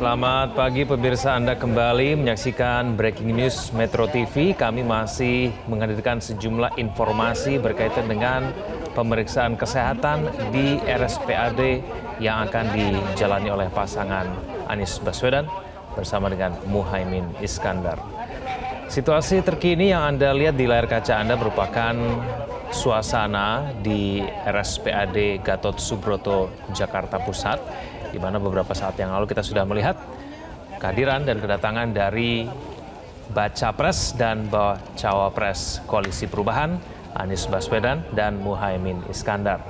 Selamat pagi pemirsa Anda kembali menyaksikan Breaking News Metro TV. Kami masih menghadirkan sejumlah informasi berkaitan dengan pemeriksaan kesehatan di RSPAD yang akan dijalani oleh pasangan Anies Baswedan bersama dengan Muhaimin Iskandar. Situasi terkini yang Anda lihat di layar kaca Anda merupakan suasana di RSPAD Gatot Subroto, Jakarta Pusat di mana beberapa saat yang lalu kita sudah melihat kehadiran dan kedatangan dari Baca Pres dan Bacawa Pres Koalisi Perubahan, Anies Baswedan dan Muhaimin Iskandar.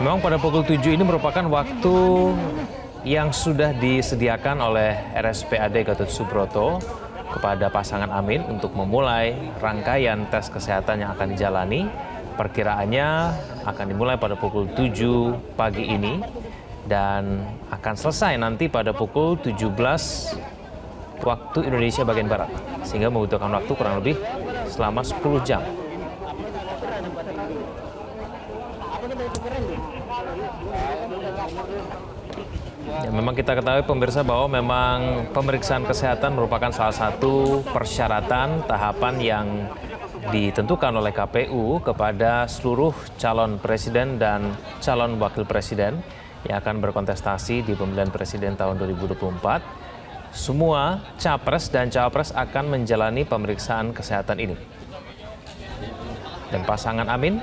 Memang pada pukul 7 ini merupakan waktu yang sudah disediakan oleh RSPAD Gatot Subroto kepada pasangan Amin untuk memulai rangkaian tes kesehatan yang akan dijalani Perkiraannya akan dimulai pada pukul 7 pagi ini dan akan selesai nanti pada pukul 17 waktu Indonesia bagian Barat. Sehingga membutuhkan waktu kurang lebih selama 10 jam. Ya, memang kita ketahui pemirsa bahwa memang pemeriksaan kesehatan merupakan salah satu persyaratan tahapan yang ditentukan oleh KPU kepada seluruh calon presiden dan calon wakil presiden yang akan berkontestasi di pemilihan presiden tahun 2024. Semua capres dan cawapres akan menjalani pemeriksaan kesehatan ini. Dan pasangan Amin,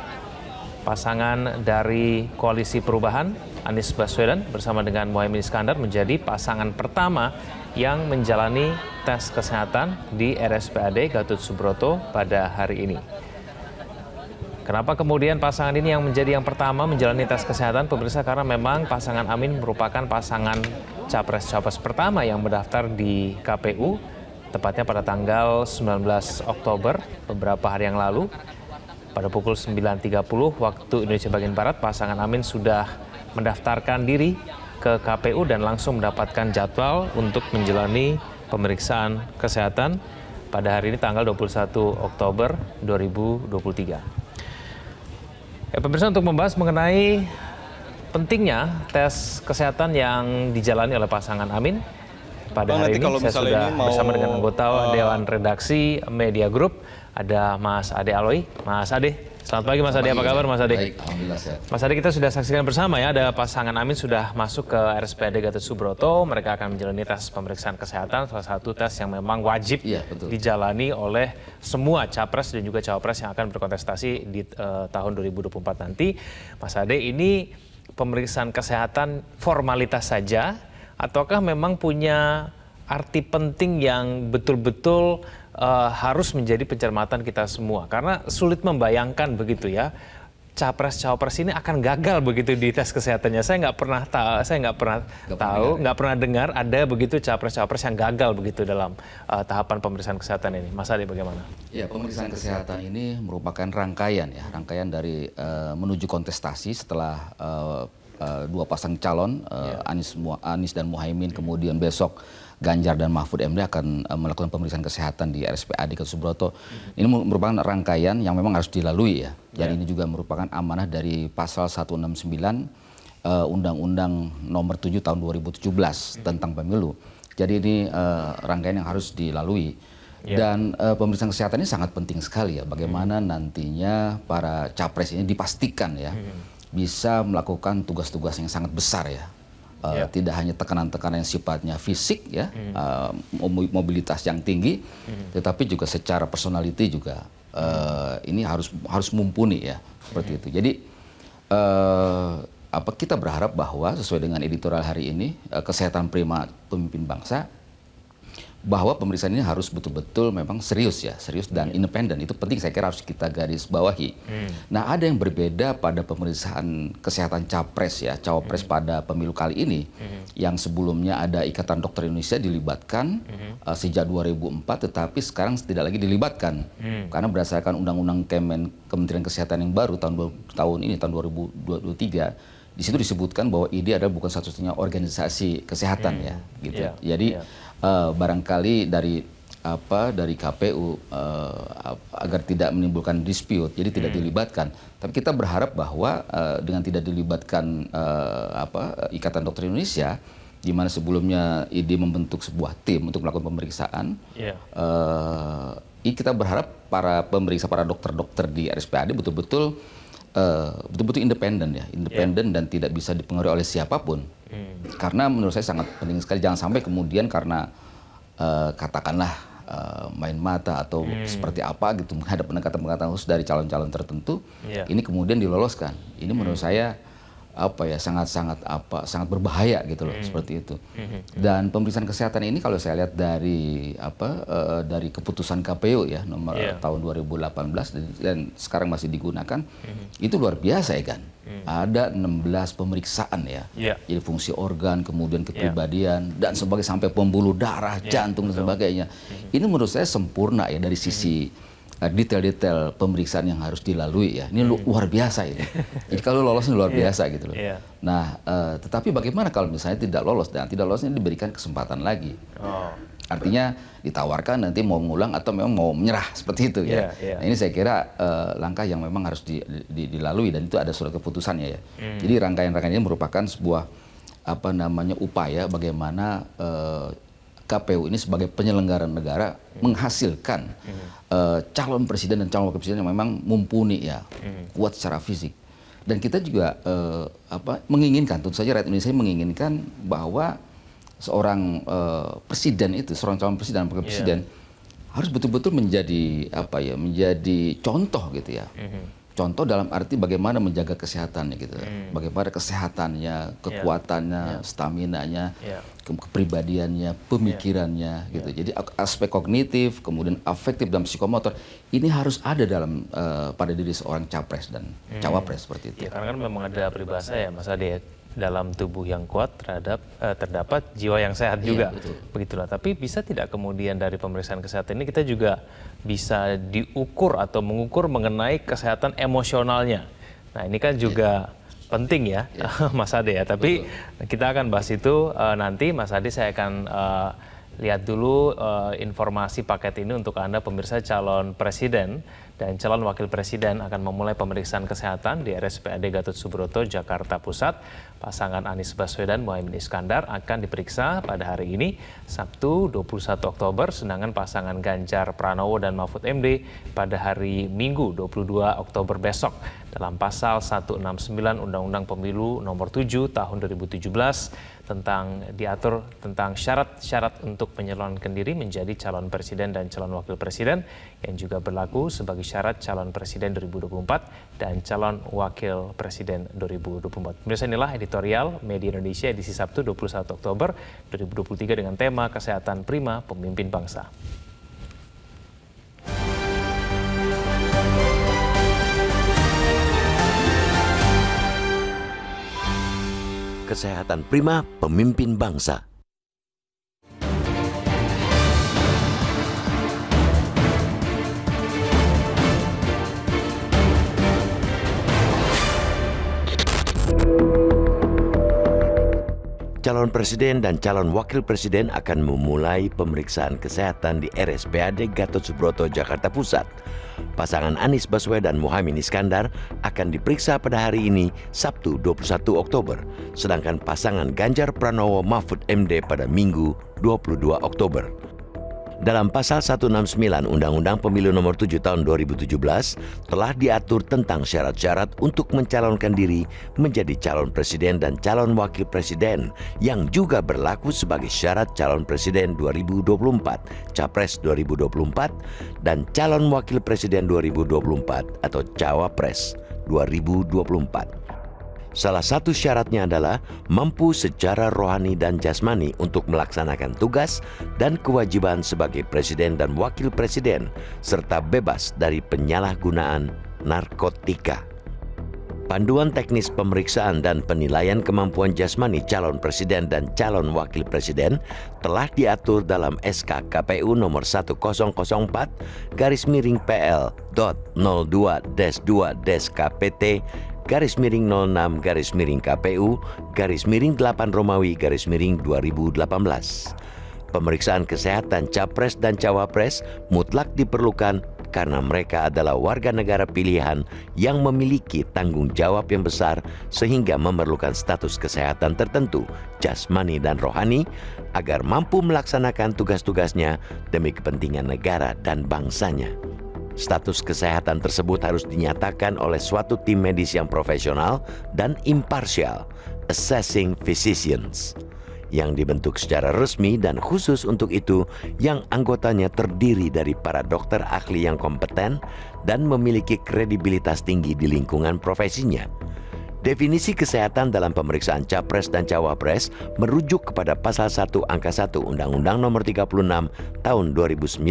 pasangan dari Koalisi Perubahan, Anies Baswedan bersama dengan Mohaimin Iskandar menjadi pasangan pertama yang menjalani tes kesehatan di RSPAD Gatot Subroto pada hari ini. Kenapa kemudian pasangan ini yang menjadi yang pertama menjalani tes kesehatan pemirsa karena memang pasangan Amin merupakan pasangan capres-capres pertama yang mendaftar di KPU tepatnya pada tanggal 19 Oktober beberapa hari yang lalu pada pukul 9.30 waktu Indonesia bagian Barat pasangan Amin sudah mendaftarkan diri ke KPU dan langsung mendapatkan jadwal untuk menjalani pemeriksaan kesehatan pada hari ini tanggal 21 Oktober 2023. Ya, pemirsa untuk membahas mengenai pentingnya tes kesehatan yang dijalani oleh pasangan Amin pada Bang, hari ini saya sudah ini mau, bersama dengan anggota uh, Dewan Redaksi Media Group ada Mas Ade Aloy. Mas Ade, Selamat pagi Mas Ade, apa kabar Mas Ade? Baik, Alhamdulillah sehat. Mas Ade kita sudah saksikan bersama ya, ada pasangan Amin sudah masuk ke RSPAD Gatot Subroto. Mereka akan menjalani tes pemeriksaan kesehatan, salah satu tes yang memang wajib ya, betul. dijalani oleh semua capres dan juga cawapres yang akan berkontestasi di uh, tahun 2024 nanti. Mas Ade, ini pemeriksaan kesehatan formalitas saja, ataukah memang punya arti penting yang betul-betul uh, harus menjadi pencermatan kita semua karena sulit membayangkan begitu ya capres cawapres ini akan gagal begitu di tes kesehatannya. Saya nggak pernah tahu, saya nggak pernah gak tahu, nggak pernah dengar ada begitu capres cawapres yang gagal begitu dalam uh, tahapan pemeriksaan kesehatan ini. Mas Adi bagaimana? Ya pemeriksaan kesehatan ini merupakan rangkaian ya, rangkaian dari uh, menuju kontestasi setelah uh, uh, dua pasang calon uh, yeah. Anies, Anies dan Muhaimin, kemudian besok Ganjar dan Mahfud MD akan uh, melakukan pemeriksaan kesehatan di RSPAD Gatot Subroto. Hmm. Ini merupakan rangkaian yang memang harus dilalui ya. Dan yeah. ini juga merupakan amanah dari pasal 169 uh, Undang-Undang Nomor 7 Tahun 2017 hmm. tentang pemilu. Jadi ini uh, rangkaian yang harus dilalui. Yeah. Dan uh, pemeriksaan kesehatan ini sangat penting sekali ya. Bagaimana hmm. nantinya para capres ini dipastikan ya hmm. bisa melakukan tugas-tugas yang sangat besar ya uh, yeah. tidak hanya tekanan-tekanan yang sifatnya fisik ya mm. uh, mobilitas yang tinggi mm. tetapi juga secara personality juga uh, ini harus harus mumpuni ya seperti mm. itu jadi uh, apa kita berharap bahwa sesuai dengan editorial hari ini uh, kesehatan prima pemimpin bangsa bahwa pemeriksaan ini harus betul-betul memang serius ya, serius dan hmm. independen. Itu penting saya kira harus kita garis bawahi. Hmm. Nah, ada yang berbeda pada pemeriksaan kesehatan capres ya, cawapres hmm. pada pemilu kali ini hmm. yang sebelumnya ada Ikatan Dokter Indonesia dilibatkan hmm. uh, sejak 2004 tetapi sekarang tidak lagi dilibatkan. Hmm. Karena berdasarkan Undang-Undang Kemen Kementerian Kesehatan yang baru tahun tahun ini tahun 2023 di situ disebutkan bahwa ID adalah bukan satu-satunya organisasi kesehatan hmm. ya gitu. Yeah. Jadi yeah uh, barangkali dari apa dari KPU uh, agar tidak menimbulkan dispute, jadi tidak hmm. dilibatkan. Tapi kita berharap bahwa uh, dengan tidak dilibatkan uh, apa Ikatan Dokter Indonesia, di mana sebelumnya ID membentuk sebuah tim untuk melakukan pemeriksaan, yeah. uh, kita berharap para pemeriksa para dokter-dokter di RSPAD betul-betul betul-betul independen ya, independen yeah. dan tidak bisa dipengaruhi oleh siapa pun. Hmm. Karena menurut saya sangat penting sekali jangan sampai kemudian karena uh, katakanlah uh, main mata atau hmm. seperti apa gitu menghadap pendekatan-pendekatan khusus dari calon-calon tertentu yeah. ini kemudian diloloskan ini hmm. menurut saya apa ya sangat-sangat apa sangat berbahaya gitu loh hmm. seperti itu hmm. dan pemeriksaan kesehatan ini kalau saya lihat dari apa uh, dari keputusan KPU ya nomor yeah. tahun 2018 dan, dan sekarang masih digunakan hmm. itu luar biasa ya kan hmm. ada 16 pemeriksaan ya yeah. jadi fungsi organ kemudian kepribadian yeah. dan sebagai sampai pembuluh darah yeah. jantung dan sebagainya hmm. ini menurut saya sempurna ya dari sisi hmm detail-detail pemeriksaan yang harus dilalui ya. Ini hmm. luar biasa ini. Jadi kalau lolos ini luar iya. biasa gitu loh. Yeah. Nah, uh, tetapi bagaimana kalau misalnya tidak lolos dan tidak lolosnya diberikan kesempatan lagi. Oh. Artinya ditawarkan nanti mau ngulang atau memang mau menyerah seperti itu ya. Yeah, yeah. Nah, ini saya kira uh, langkah yang memang harus di, di, dilalui dan itu ada surat keputusannya ya. Hmm. Jadi rangkaian-rangkaian ini merupakan sebuah apa namanya upaya bagaimana uh, KPU ini sebagai penyelenggara negara hmm. menghasilkan hmm. Uh, calon presiden dan calon wakil presiden yang memang mumpuni ya, hmm. kuat secara fisik. Dan kita juga uh, apa menginginkan, tentu saja rakyat Indonesia menginginkan bahwa seorang uh, presiden itu, seorang calon presiden dan wakil yeah. presiden harus betul-betul menjadi apa ya, menjadi contoh gitu ya. Hmm contoh dalam arti bagaimana menjaga kesehatannya gitu hmm. bagaimana kesehatannya ya. kekuatannya yeah. stamina-nya yeah. ke kepribadiannya pemikirannya yeah. gitu jadi aspek kognitif kemudian afektif dan psikomotor ini harus ada dalam uh, pada diri seorang capres dan hmm. cawapres seperti itu ya, karena kan memang ada peribahasa ya Mas Ade dalam tubuh yang kuat terhadap eh, terdapat jiwa yang sehat iya, juga. Betul. Begitulah. Tapi bisa tidak kemudian dari pemeriksaan kesehatan ini kita juga bisa diukur atau mengukur mengenai kesehatan emosionalnya. Nah, ini kan juga yeah. penting ya, yeah. Mas Ade ya. Tapi Betul. kita akan bahas itu uh, nanti Mas Ade saya akan uh, lihat dulu uh, informasi paket ini untuk Anda pemirsa calon presiden dan calon wakil presiden akan memulai pemeriksaan kesehatan di RSPAD Gatot Subroto, Jakarta Pusat. Pasangan Anies Baswedan Mohaimin Iskandar akan diperiksa pada hari ini, Sabtu 21 Oktober, sedangkan pasangan Ganjar Pranowo dan Mahfud MD pada hari Minggu 22 Oktober besok dalam pasal 169 Undang-Undang Pemilu nomor 7 tahun 2017 tentang diatur tentang syarat-syarat untuk penyelonkan diri menjadi calon presiden dan calon wakil presiden yang juga berlaku sebagai syarat calon presiden 2024 dan calon wakil presiden 2024. Pemirsa inilah editorial Media Indonesia edisi Sabtu 21 Oktober 2023 dengan tema Kesehatan Prima Pemimpin Bangsa. Kesehatan prima pemimpin bangsa. Calon presiden dan calon wakil presiden akan memulai pemeriksaan kesehatan di RSPAD Gatot Subroto, Jakarta Pusat. Pasangan Anies Baswedan Muhammad Iskandar akan diperiksa pada hari ini, Sabtu 21 Oktober. Sedangkan pasangan Ganjar Pranowo Mahfud MD pada Minggu 22 Oktober. Dalam pasal 169 Undang-Undang Pemilu Nomor 7 Tahun 2017 telah diatur tentang syarat-syarat untuk mencalonkan diri menjadi calon presiden dan calon wakil presiden yang juga berlaku sebagai syarat calon presiden 2024, capres 2024 dan calon wakil presiden 2024 atau cawapres 2024. Salah satu syaratnya adalah mampu secara rohani dan jasmani untuk melaksanakan tugas dan kewajiban sebagai presiden dan wakil presiden, serta bebas dari penyalahgunaan narkotika. Panduan teknis pemeriksaan dan penilaian kemampuan jasmani calon presiden dan calon wakil presiden telah diatur dalam SK KPU nomor 1004 garis miring PL.02-2-KPT garis miring 06 garis miring KPU garis miring 8 Romawi garis miring 2018. Pemeriksaan kesehatan capres dan cawapres mutlak diperlukan karena mereka adalah warga negara pilihan yang memiliki tanggung jawab yang besar sehingga memerlukan status kesehatan tertentu, jasmani dan rohani agar mampu melaksanakan tugas-tugasnya demi kepentingan negara dan bangsanya. Status kesehatan tersebut harus dinyatakan oleh suatu tim medis yang profesional dan imparsial, assessing physicians, yang dibentuk secara resmi dan khusus untuk itu yang anggotanya terdiri dari para dokter ahli yang kompeten dan memiliki kredibilitas tinggi di lingkungan profesinya. Definisi kesehatan dalam pemeriksaan capres dan cawapres merujuk kepada pasal 1 angka 1 Undang-Undang Nomor 36 Tahun 2009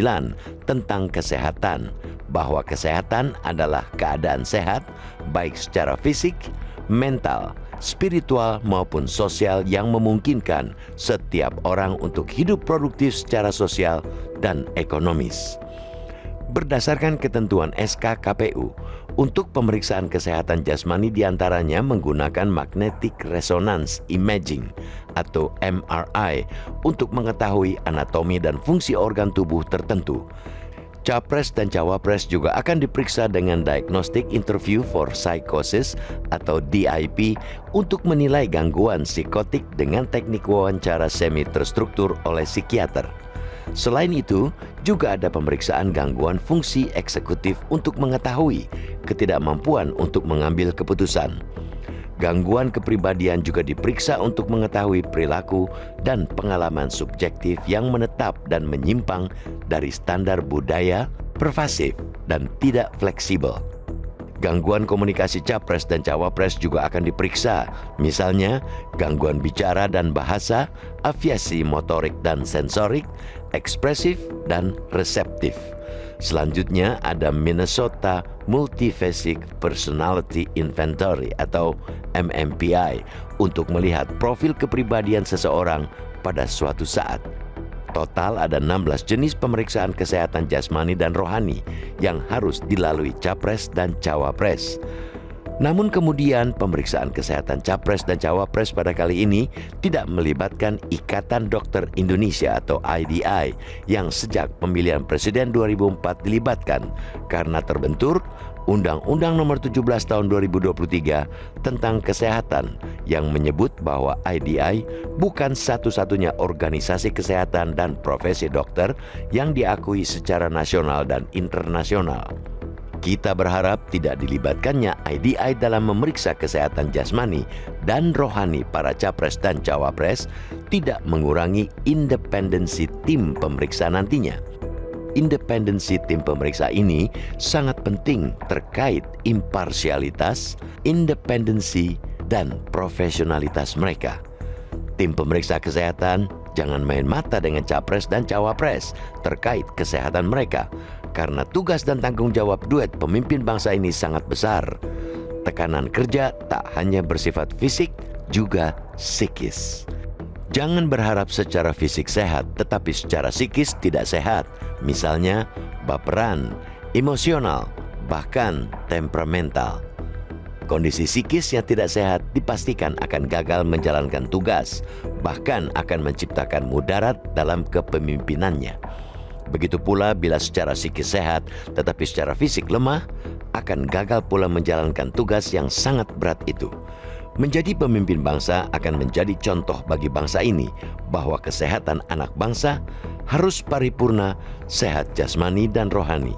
tentang kesehatan bahwa kesehatan adalah keadaan sehat baik secara fisik, mental, spiritual maupun sosial yang memungkinkan setiap orang untuk hidup produktif secara sosial dan ekonomis. Berdasarkan ketentuan SK KPU, untuk pemeriksaan kesehatan jasmani di antaranya menggunakan magnetic resonance imaging atau MRI untuk mengetahui anatomi dan fungsi organ tubuh tertentu. Capres dan Cawapres juga akan diperiksa dengan diagnostic interview for psychosis atau DIP untuk menilai gangguan psikotik dengan teknik wawancara semi terstruktur oleh psikiater. Selain itu, juga ada pemeriksaan gangguan fungsi eksekutif untuk mengetahui ketidakmampuan untuk mengambil keputusan. Gangguan kepribadian juga diperiksa untuk mengetahui perilaku dan pengalaman subjektif yang menetap dan menyimpang dari standar budaya, pervasif, dan tidak fleksibel. Gangguan komunikasi capres dan cawapres juga akan diperiksa, misalnya gangguan bicara dan bahasa, aviasi motorik dan sensorik, ekspresif dan reseptif. Selanjutnya ada Minnesota Multiphasic Personality Inventory atau MMPI untuk melihat profil kepribadian seseorang pada suatu saat. Total ada 16 jenis pemeriksaan kesehatan jasmani dan rohani yang harus dilalui capres dan cawapres. Namun kemudian pemeriksaan kesehatan capres dan cawapres pada kali ini tidak melibatkan Ikatan Dokter Indonesia atau IDI yang sejak pemilihan Presiden 2004 dilibatkan karena terbentur Undang-Undang Nomor 17 Tahun 2023 tentang Kesehatan yang menyebut bahwa IDI bukan satu-satunya organisasi kesehatan dan profesi dokter yang diakui secara nasional dan internasional. Kita berharap tidak dilibatkannya IDI dalam memeriksa kesehatan jasmani dan rohani para capres dan cawapres tidak mengurangi independensi tim pemeriksa nantinya independensi tim pemeriksa ini sangat penting terkait imparsialitas, independensi, dan profesionalitas mereka. Tim pemeriksa kesehatan jangan main mata dengan capres dan cawapres terkait kesehatan mereka, karena tugas dan tanggung jawab duet pemimpin bangsa ini sangat besar. Tekanan kerja tak hanya bersifat fisik, juga psikis. Jangan berharap secara fisik sehat, tetapi secara psikis tidak sehat. Misalnya, baperan, emosional, bahkan temperamental. Kondisi psikis yang tidak sehat dipastikan akan gagal menjalankan tugas, bahkan akan menciptakan mudarat dalam kepemimpinannya. Begitu pula bila secara psikis sehat tetapi secara fisik lemah, akan gagal pula menjalankan tugas yang sangat berat itu. Menjadi pemimpin bangsa akan menjadi contoh bagi bangsa ini bahwa kesehatan anak bangsa harus paripurna, sehat jasmani dan rohani.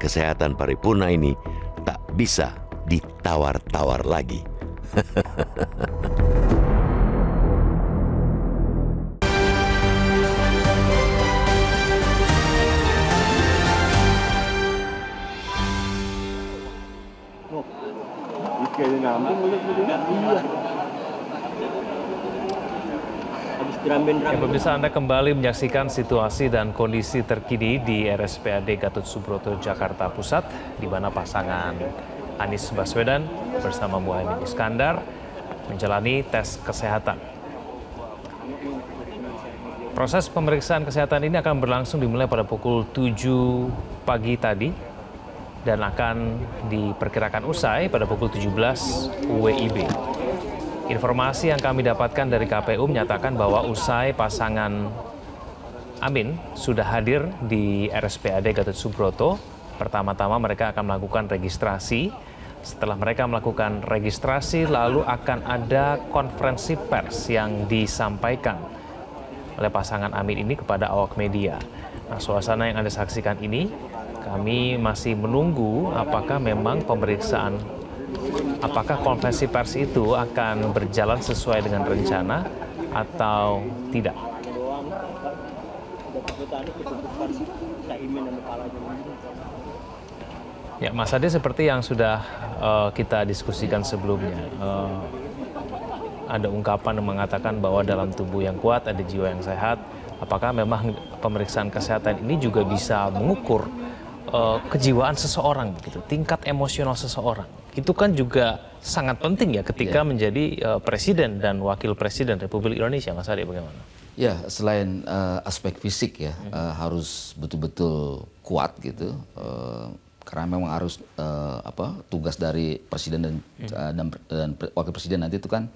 Kesehatan paripurna ini tak bisa ditawar-tawar lagi. Ya, pemirsa Anda kembali menyaksikan situasi dan kondisi terkini di RSPAD Gatot Subroto, Jakarta Pusat, di mana pasangan Anies Baswedan bersama Muhammad Iskandar menjalani tes kesehatan. Proses pemeriksaan kesehatan ini akan berlangsung dimulai pada pukul 7 pagi tadi dan akan diperkirakan usai pada pukul 17 WIB. Informasi yang kami dapatkan dari KPU menyatakan bahwa usai pasangan Amin sudah hadir di RSPAD Gatot Subroto. Pertama-tama mereka akan melakukan registrasi. Setelah mereka melakukan registrasi, lalu akan ada konferensi pers yang disampaikan oleh pasangan Amin ini kepada awak media. Nah, suasana yang Anda saksikan ini, kami masih menunggu apakah memang pemeriksaan, apakah konferensi pers itu akan berjalan sesuai dengan rencana atau tidak. Ya, Mas Ade seperti yang sudah uh, kita diskusikan sebelumnya, uh, ada ungkapan yang mengatakan bahwa dalam tubuh yang kuat ada jiwa yang sehat. Apakah memang pemeriksaan kesehatan ini juga bisa mengukur uh, kejiwaan seseorang, gitu, tingkat emosional seseorang? Itu kan juga sangat penting ya ketika yeah. menjadi uh, presiden dan wakil presiden Republik Indonesia, Mas Ade, bagaimana? Ya, selain uh, aspek fisik ya, hmm. uh, harus betul-betul kuat gitu. Uh, karena memang harus uh, apa tugas dari presiden dan hmm. uh, dan, dan wakil presiden nanti itu kan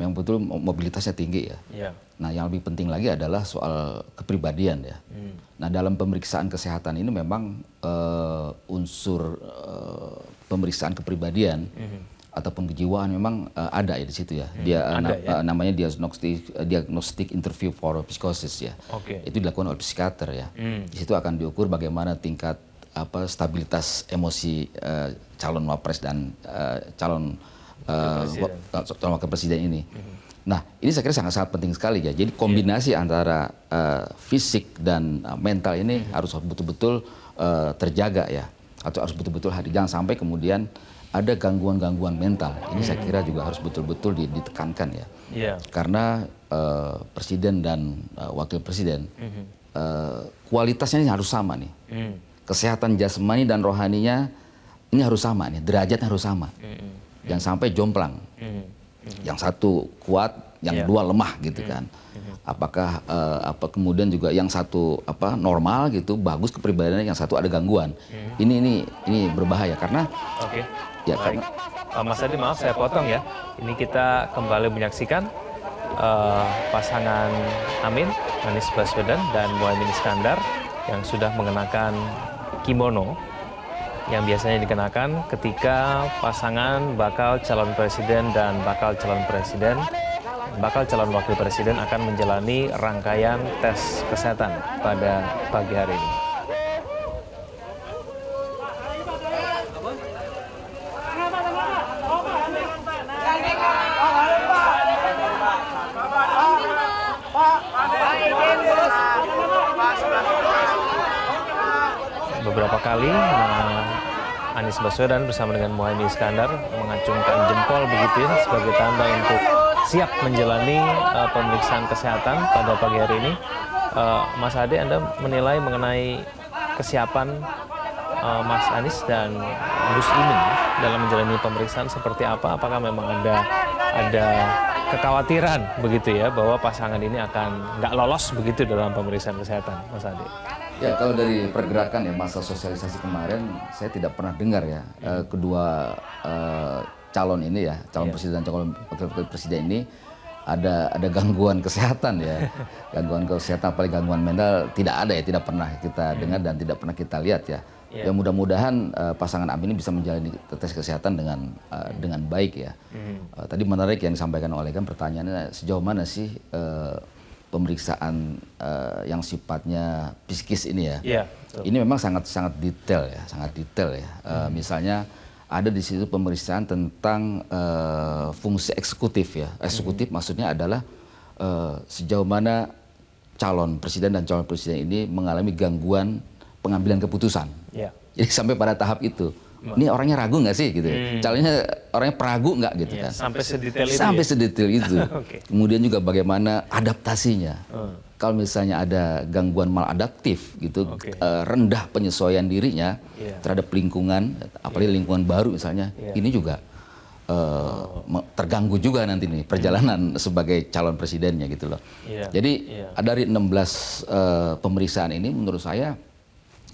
memang betul mobilitasnya tinggi ya. Yeah. Nah yang lebih penting lagi adalah soal kepribadian ya. Hmm. Nah dalam pemeriksaan kesehatan ini memang uh, unsur uh, pemeriksaan kepribadian hmm. ataupun kejiwaan memang uh, ada ya di situ ya. Hmm. Dia uh, na ya? uh, namanya diagnostik uh, diagnostik interview for psychosis ya. Okay. Itu dilakukan oleh psikiater ya. Hmm. Di situ akan diukur bagaimana tingkat apa stabilitas emosi uh, calon wapres dan uh, calon uh, calon wakil presiden ini. Mm-hmm. Nah, ini saya kira sangat-sangat penting sekali ya. Jadi kombinasi yeah. antara uh, fisik dan uh, mental ini mm-hmm. harus betul-betul uh, terjaga ya, atau harus betul-betul hadir. Jangan sampai kemudian ada gangguan-gangguan mental. Ini mm-hmm. saya kira juga harus betul-betul ditekankan ya. Yeah. Karena uh, presiden dan uh, wakil presiden mm-hmm. uh, kualitasnya ini harus sama nih. Mm kesehatan jasmani dan rohaninya ini harus sama nih, derajatnya harus sama. Mm-hmm. Jangan sampai jomplang. Mm-hmm. Yang satu kuat, yang yeah. dua lemah gitu mm-hmm. kan. Apakah uh, apa kemudian juga yang satu apa normal gitu, bagus kepribadiannya, yang satu ada gangguan. Ini ini ini berbahaya karena Oke. Okay. Ya Baik. karena uh, Mas Adi maaf saya potong ya. Ini kita kembali menyaksikan uh, pasangan Amin, Anies Baswedan dan Muhammad Iskandar yang sudah mengenakan kimono yang biasanya dikenakan ketika pasangan bakal calon presiden dan bakal calon presiden bakal calon wakil presiden akan menjalani rangkaian tes kesehatan pada pagi hari ini. beberapa kali Anies Baswedan bersama dengan Muhammad Iskandar mengacungkan jempol begitu ya sebagai tanda untuk siap menjalani uh, pemeriksaan kesehatan pada pagi hari ini. Uh, Mas Ade, Anda menilai mengenai kesiapan uh, Mas Anies dan Gus Imin dalam menjalani pemeriksaan seperti apa? Apakah memang ada ada kekhawatiran begitu ya bahwa pasangan ini akan nggak lolos begitu dalam pemeriksaan kesehatan, Mas Ade? Ya kalau dari pergerakan ya masa sosialisasi kemarin saya tidak pernah dengar ya uh, kedua uh, calon ini ya calon yeah. presiden dan calon wakil presiden ini ada ada gangguan kesehatan ya gangguan kesehatan apalagi gangguan mental tidak ada ya tidak pernah kita hmm. dengar dan tidak pernah kita lihat ya yeah. ya mudah-mudahan uh, pasangan Amin ini bisa menjalani tes kesehatan dengan uh, dengan baik ya hmm. uh, tadi menarik yang disampaikan oleh kan pertanyaannya sejauh mana sih uh, pemeriksaan uh, yang sifatnya psikis ini ya. Yeah, ini memang sangat sangat detail ya, sangat detail ya. Uh, hmm. Misalnya ada di situ pemeriksaan tentang uh, fungsi eksekutif ya. Eksekutif hmm. maksudnya adalah uh, sejauh mana calon presiden dan calon presiden ini mengalami gangguan pengambilan keputusan. Yeah. Jadi sampai pada tahap itu ini orangnya ragu nggak sih gitu ya? hmm. calonnya orangnya peragu nggak gitu ya, kan sampai sedetail itu sampai ya? sedetail itu okay. kemudian juga bagaimana adaptasinya hmm. kalau misalnya ada gangguan maladaptif gitu okay. uh, eh, rendah penyesuaian dirinya yeah. terhadap lingkungan apalagi yeah. lingkungan baru misalnya yeah. ini juga uh, oh. terganggu juga nanti nih perjalanan hmm. sebagai calon presidennya gitu loh yeah. jadi yeah. dari 16 uh, eh, pemeriksaan ini menurut saya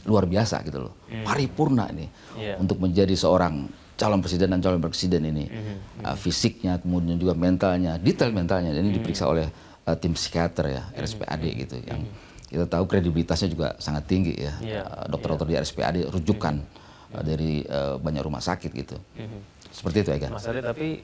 luar biasa gitu loh. Hmm. Paripurna ini yeah. untuk menjadi seorang calon presiden dan calon presiden ini. Hmm. Uh, fisiknya kemudian juga mentalnya, detail mentalnya ini hmm. diperiksa oleh uh, tim psikiater ya, RSPAD hmm. gitu yang kita tahu kredibilitasnya juga sangat tinggi ya. Iya, Uh, Dokter-dokter di RSPAD rujukan uh, dari uh, banyak rumah sakit gitu. Seperti itu ya kan. Mas Ade, tapi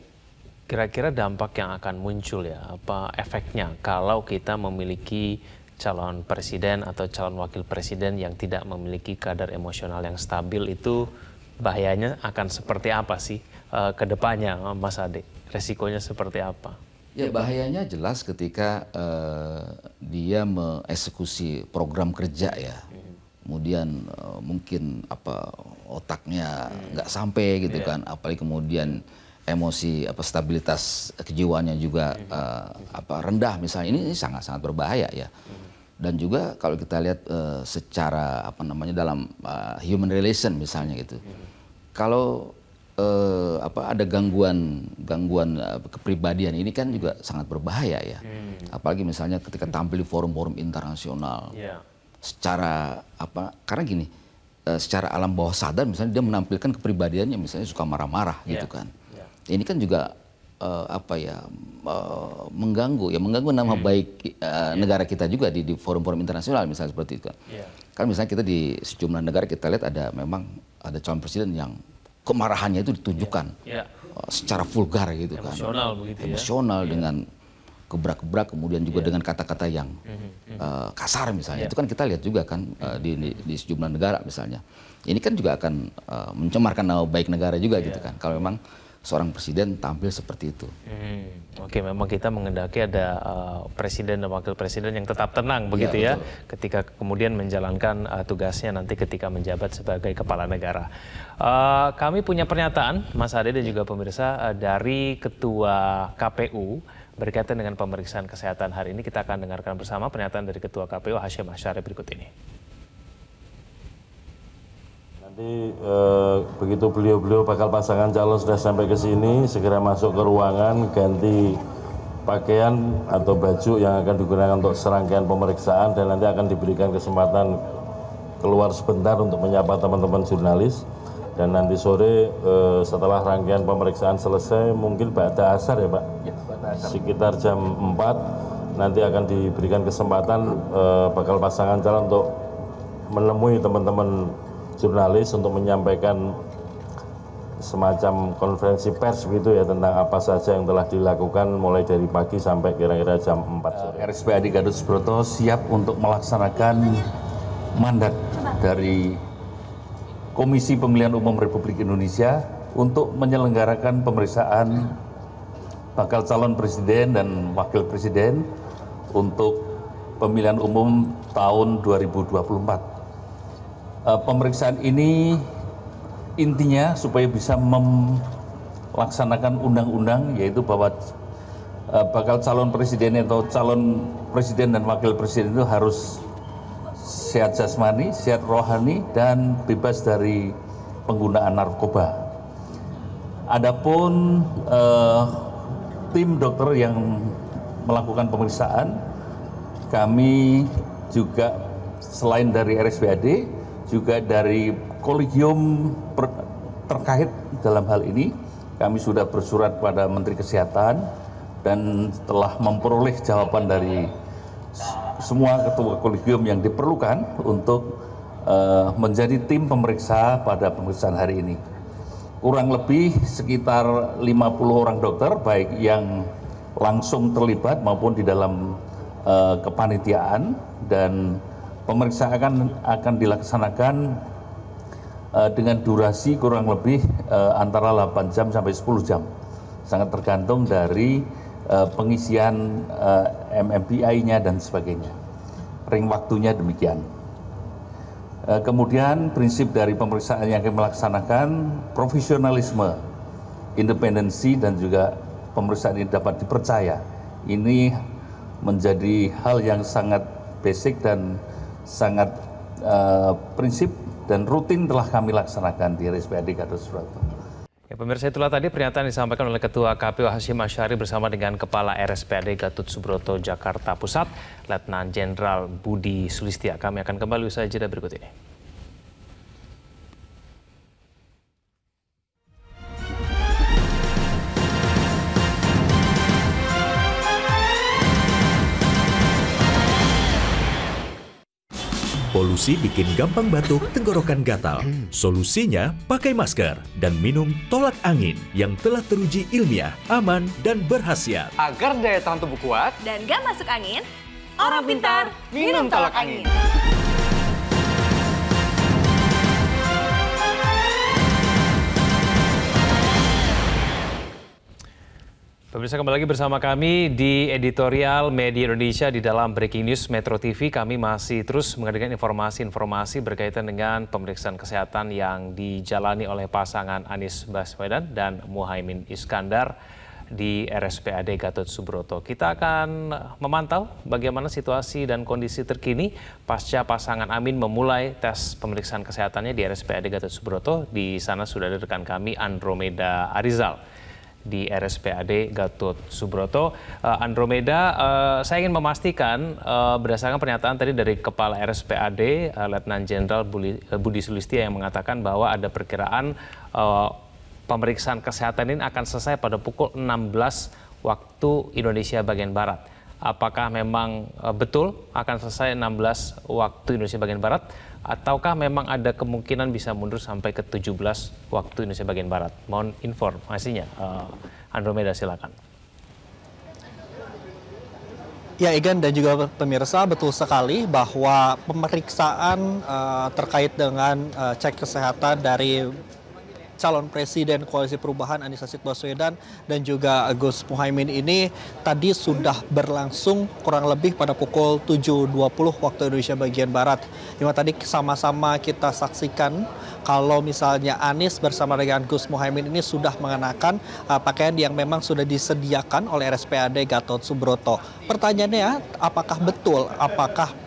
kira-kira dampak yang akan muncul ya, apa efeknya kalau kita memiliki calon presiden atau calon wakil presiden yang tidak memiliki kadar emosional yang stabil itu bahayanya akan seperti apa sih eh, ke depannya Mas Ade? Resikonya seperti apa? Ya bahayanya jelas ketika uh, dia mengeksekusi program kerja ya, kemudian uh, mungkin apa otaknya nggak sampai gitu kan, apalagi kemudian emosi apa stabilitas kejiwaannya juga uh, apa rendah misalnya ini, ini sangat-sangat berbahaya ya. Dan juga kalau kita lihat uh, secara apa namanya dalam uh, human relation misalnya gitu, kalau eh, apa ada gangguan gangguan eh, kepribadian ini kan juga sangat berbahaya ya. Apalagi misalnya ketika tampil di forum-forum internasional Ya. secara apa karena gini eh, secara alam bawah sadar misalnya dia menampilkan kepribadiannya misalnya suka marah-marah Ya. gitu kan. Ya. Ini kan juga eh, apa ya eh, mengganggu ya mengganggu nama baik eh, negara kita juga di, di forum-forum internasional misalnya seperti itu kan. Ya. Kan misalnya kita di sejumlah negara kita lihat ada memang ada calon presiden yang kemarahannya itu ditunjukkan Ya. uh, secara vulgar gitu kan. Emosional begitu ya. Emosional dengan gebrak-gebrak kemudian juga dengan kata-kata yang uh, kasar misalnya. Itu kan kita lihat juga kan uh, di, di, di sejumlah negara misalnya. Ini kan juga akan uh, mencemarkan nama baik negara juga gitu kan. Kalau memang seorang presiden tampil seperti itu. Hmm, Oke, memang kita mengendaki ada uh, presiden dan wakil presiden yang tetap tenang begitu ya, ketika kemudian menjalankan uh, tugasnya nanti ketika menjabat sebagai kepala negara. Uh, kami punya pernyataan, Mas Ade dan juga pemirsa uh, dari Ketua KPU berkaitan dengan pemeriksaan kesehatan hari ini. Kita akan dengarkan bersama pernyataan dari Ketua KPU Hashim Asyari berikut ini. Nanti eh, begitu beliau-beliau bakal pasangan calon sudah sampai ke sini, segera masuk ke ruangan, ganti pakaian atau baju yang akan digunakan untuk serangkaian pemeriksaan dan nanti akan diberikan kesempatan keluar sebentar untuk menyapa teman-teman jurnalis. Dan nanti sore eh, setelah rangkaian pemeriksaan selesai mungkin pada asar ya Pak sekitar jam 4 nanti akan diberikan kesempatan eh, bakal pasangan calon untuk menemui teman-teman jurnalis untuk menyampaikan semacam konferensi pers begitu ya tentang apa saja yang telah dilakukan mulai dari pagi sampai kira-kira jam 4 sore. RSPAD Gatot Subroto siap untuk melaksanakan mandat dari Komisi Pemilihan Umum Republik Indonesia untuk menyelenggarakan pemeriksaan bakal calon presiden dan wakil presiden untuk pemilihan umum tahun 2024. Eh, Pemeriksaan ini intinya supaya bisa melaksanakan undang-undang yaitu bahwa eh, bakal calon presiden atau calon presiden dan wakil presiden itu harus sehat jasmani, sehat rohani, dan bebas dari penggunaan narkoba. Adapun eh, tim dokter yang melakukan pemeriksaan, kami juga selain dari RSPAD, juga dari kolegium terkait dalam hal ini, kami sudah bersurat pada Menteri Kesehatan dan telah memperoleh jawaban dari semua ketua kolegium yang diperlukan untuk eh, menjadi tim pemeriksa pada pemeriksaan hari ini. Kurang lebih sekitar 50 orang dokter baik yang langsung terlibat maupun di dalam eh, kepanitiaan dan pemeriksaan akan akan dilaksanakan eh, dengan durasi kurang lebih eh, antara 8 jam sampai 10 jam. Sangat tergantung dari eh, pengisian eh, MMPI-nya dan sebagainya. Ring waktunya demikian. Eh, Kemudian prinsip dari pemeriksaan yang kami melaksanakan profesionalisme, independensi dan juga pemeriksaan ini dapat dipercaya. Ini menjadi hal yang sangat basic dan sangat eh, prinsip dan rutin telah kami laksanakan di RSPAD Gatot Subroto. Ya, pemirsa itulah tadi pernyataan disampaikan oleh Ketua KPU Hashim Asyari bersama dengan Kepala RSPAD Gatot Subroto Jakarta Pusat, Letnan Jenderal Budi Sulistia. Kami akan kembali usai jeda berikut ini. Polusi bikin gampang batuk, tenggorokan gatal. Solusinya pakai masker dan minum tolak angin yang telah teruji ilmiah, aman, dan berhasiat. Agar daya tahan tubuh kuat dan gak masuk angin, orang pintar minum tolak angin. Pemirsa kembali lagi bersama kami di editorial Media Indonesia di dalam Breaking News Metro TV. Kami masih terus menghadirkan informasi-informasi berkaitan dengan pemeriksaan kesehatan yang dijalani oleh pasangan Anies Baswedan dan Muhaimin Iskandar di RSPAD Gatot Subroto. Kita akan memantau bagaimana situasi dan kondisi terkini pasca pasangan Amin memulai tes pemeriksaan kesehatannya di RSPAD Gatot Subroto. Di sana sudah ada rekan kami Andromeda Arizal di RSPAD Gatot Subroto. Uh, Andromeda, uh, saya ingin memastikan uh, berdasarkan pernyataan tadi dari Kepala RSPAD, uh, Letnan Jenderal Budi Sulistia yang mengatakan bahwa ada perkiraan uh, pemeriksaan kesehatan ini akan selesai pada pukul 16 waktu Indonesia bagian Barat. Apakah memang uh, betul akan selesai 16 waktu Indonesia bagian Barat? Ataukah memang ada kemungkinan bisa mundur sampai ke 17 waktu Indonesia bagian Barat? Mohon informasinya, uh, Andromeda silakan. Ya, Egan dan juga pemirsa betul sekali bahwa pemeriksaan uh, terkait dengan uh, cek kesehatan dari calon presiden koalisi perubahan Anies Rashid Baswedan dan juga Gus Muhaimin ini tadi sudah berlangsung kurang lebih pada pukul 7.20 waktu Indonesia bagian Barat. Yang tadi sama-sama kita saksikan kalau misalnya Anies bersama dengan Gus Muhaimin ini sudah mengenakan uh, pakaian yang memang sudah disediakan oleh RSPAD Gatot Subroto. Pertanyaannya apakah betul apakah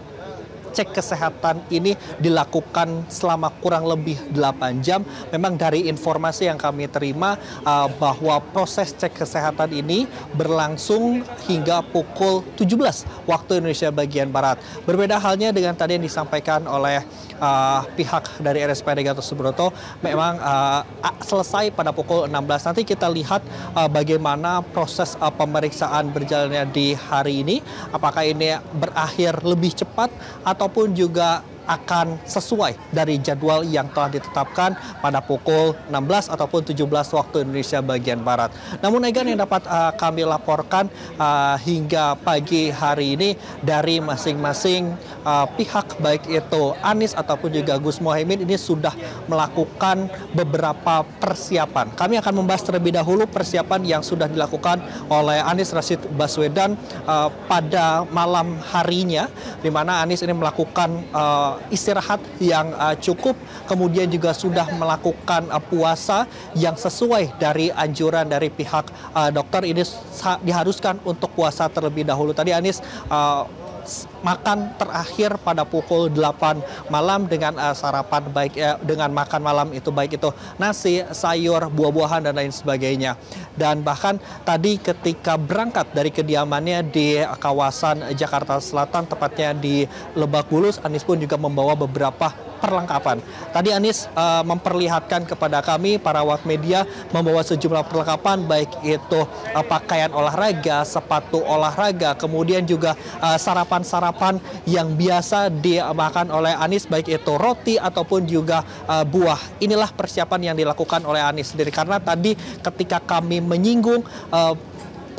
cek kesehatan ini dilakukan selama kurang lebih 8 jam. Memang dari informasi yang kami terima uh, bahwa proses cek kesehatan ini berlangsung hingga pukul 17 waktu Indonesia bagian Barat. Berbeda halnya dengan tadi yang disampaikan oleh uh, pihak dari RSPAD Gatot Subroto memang uh, selesai pada pukul 16. Nanti kita lihat uh, bagaimana proses uh, pemeriksaan berjalannya di hari ini. Apakah ini berakhir lebih cepat ataupun juga akan sesuai dari jadwal yang telah ditetapkan pada pukul 16 ataupun 17 waktu Indonesia bagian Barat. Namun Egan yang dapat uh, kami laporkan uh, hingga pagi hari ini dari masing-masing uh, pihak baik itu Anies ataupun juga Gus Mohaimin ini sudah melakukan beberapa persiapan. Kami akan membahas terlebih dahulu persiapan yang sudah dilakukan oleh Anies Rashid Baswedan uh, pada malam harinya di mana Anies ini melakukan uh, istirahat yang uh, cukup, kemudian juga sudah melakukan uh, puasa yang sesuai dari anjuran dari pihak uh, dokter ini diharuskan untuk puasa terlebih dahulu. Tadi Anies uh, makan terakhir pada pukul 8 malam dengan uh, sarapan baik uh, dengan makan malam itu baik itu nasi, sayur, buah-buahan dan lain sebagainya. Dan bahkan tadi ketika berangkat dari kediamannya di kawasan Jakarta Selatan tepatnya di Lebak Bulus Anies pun juga membawa beberapa perlengkapan. Tadi Anies uh, memperlihatkan kepada kami para awak media membawa sejumlah perlengkapan baik itu uh, pakaian olahraga, sepatu olahraga, kemudian juga sarapan-sarapan sarapan yang biasa dimakan oleh Anies baik itu roti ataupun juga uh, buah. Inilah persiapan yang dilakukan oleh Anies sendiri karena tadi ketika kami menyinggung uh,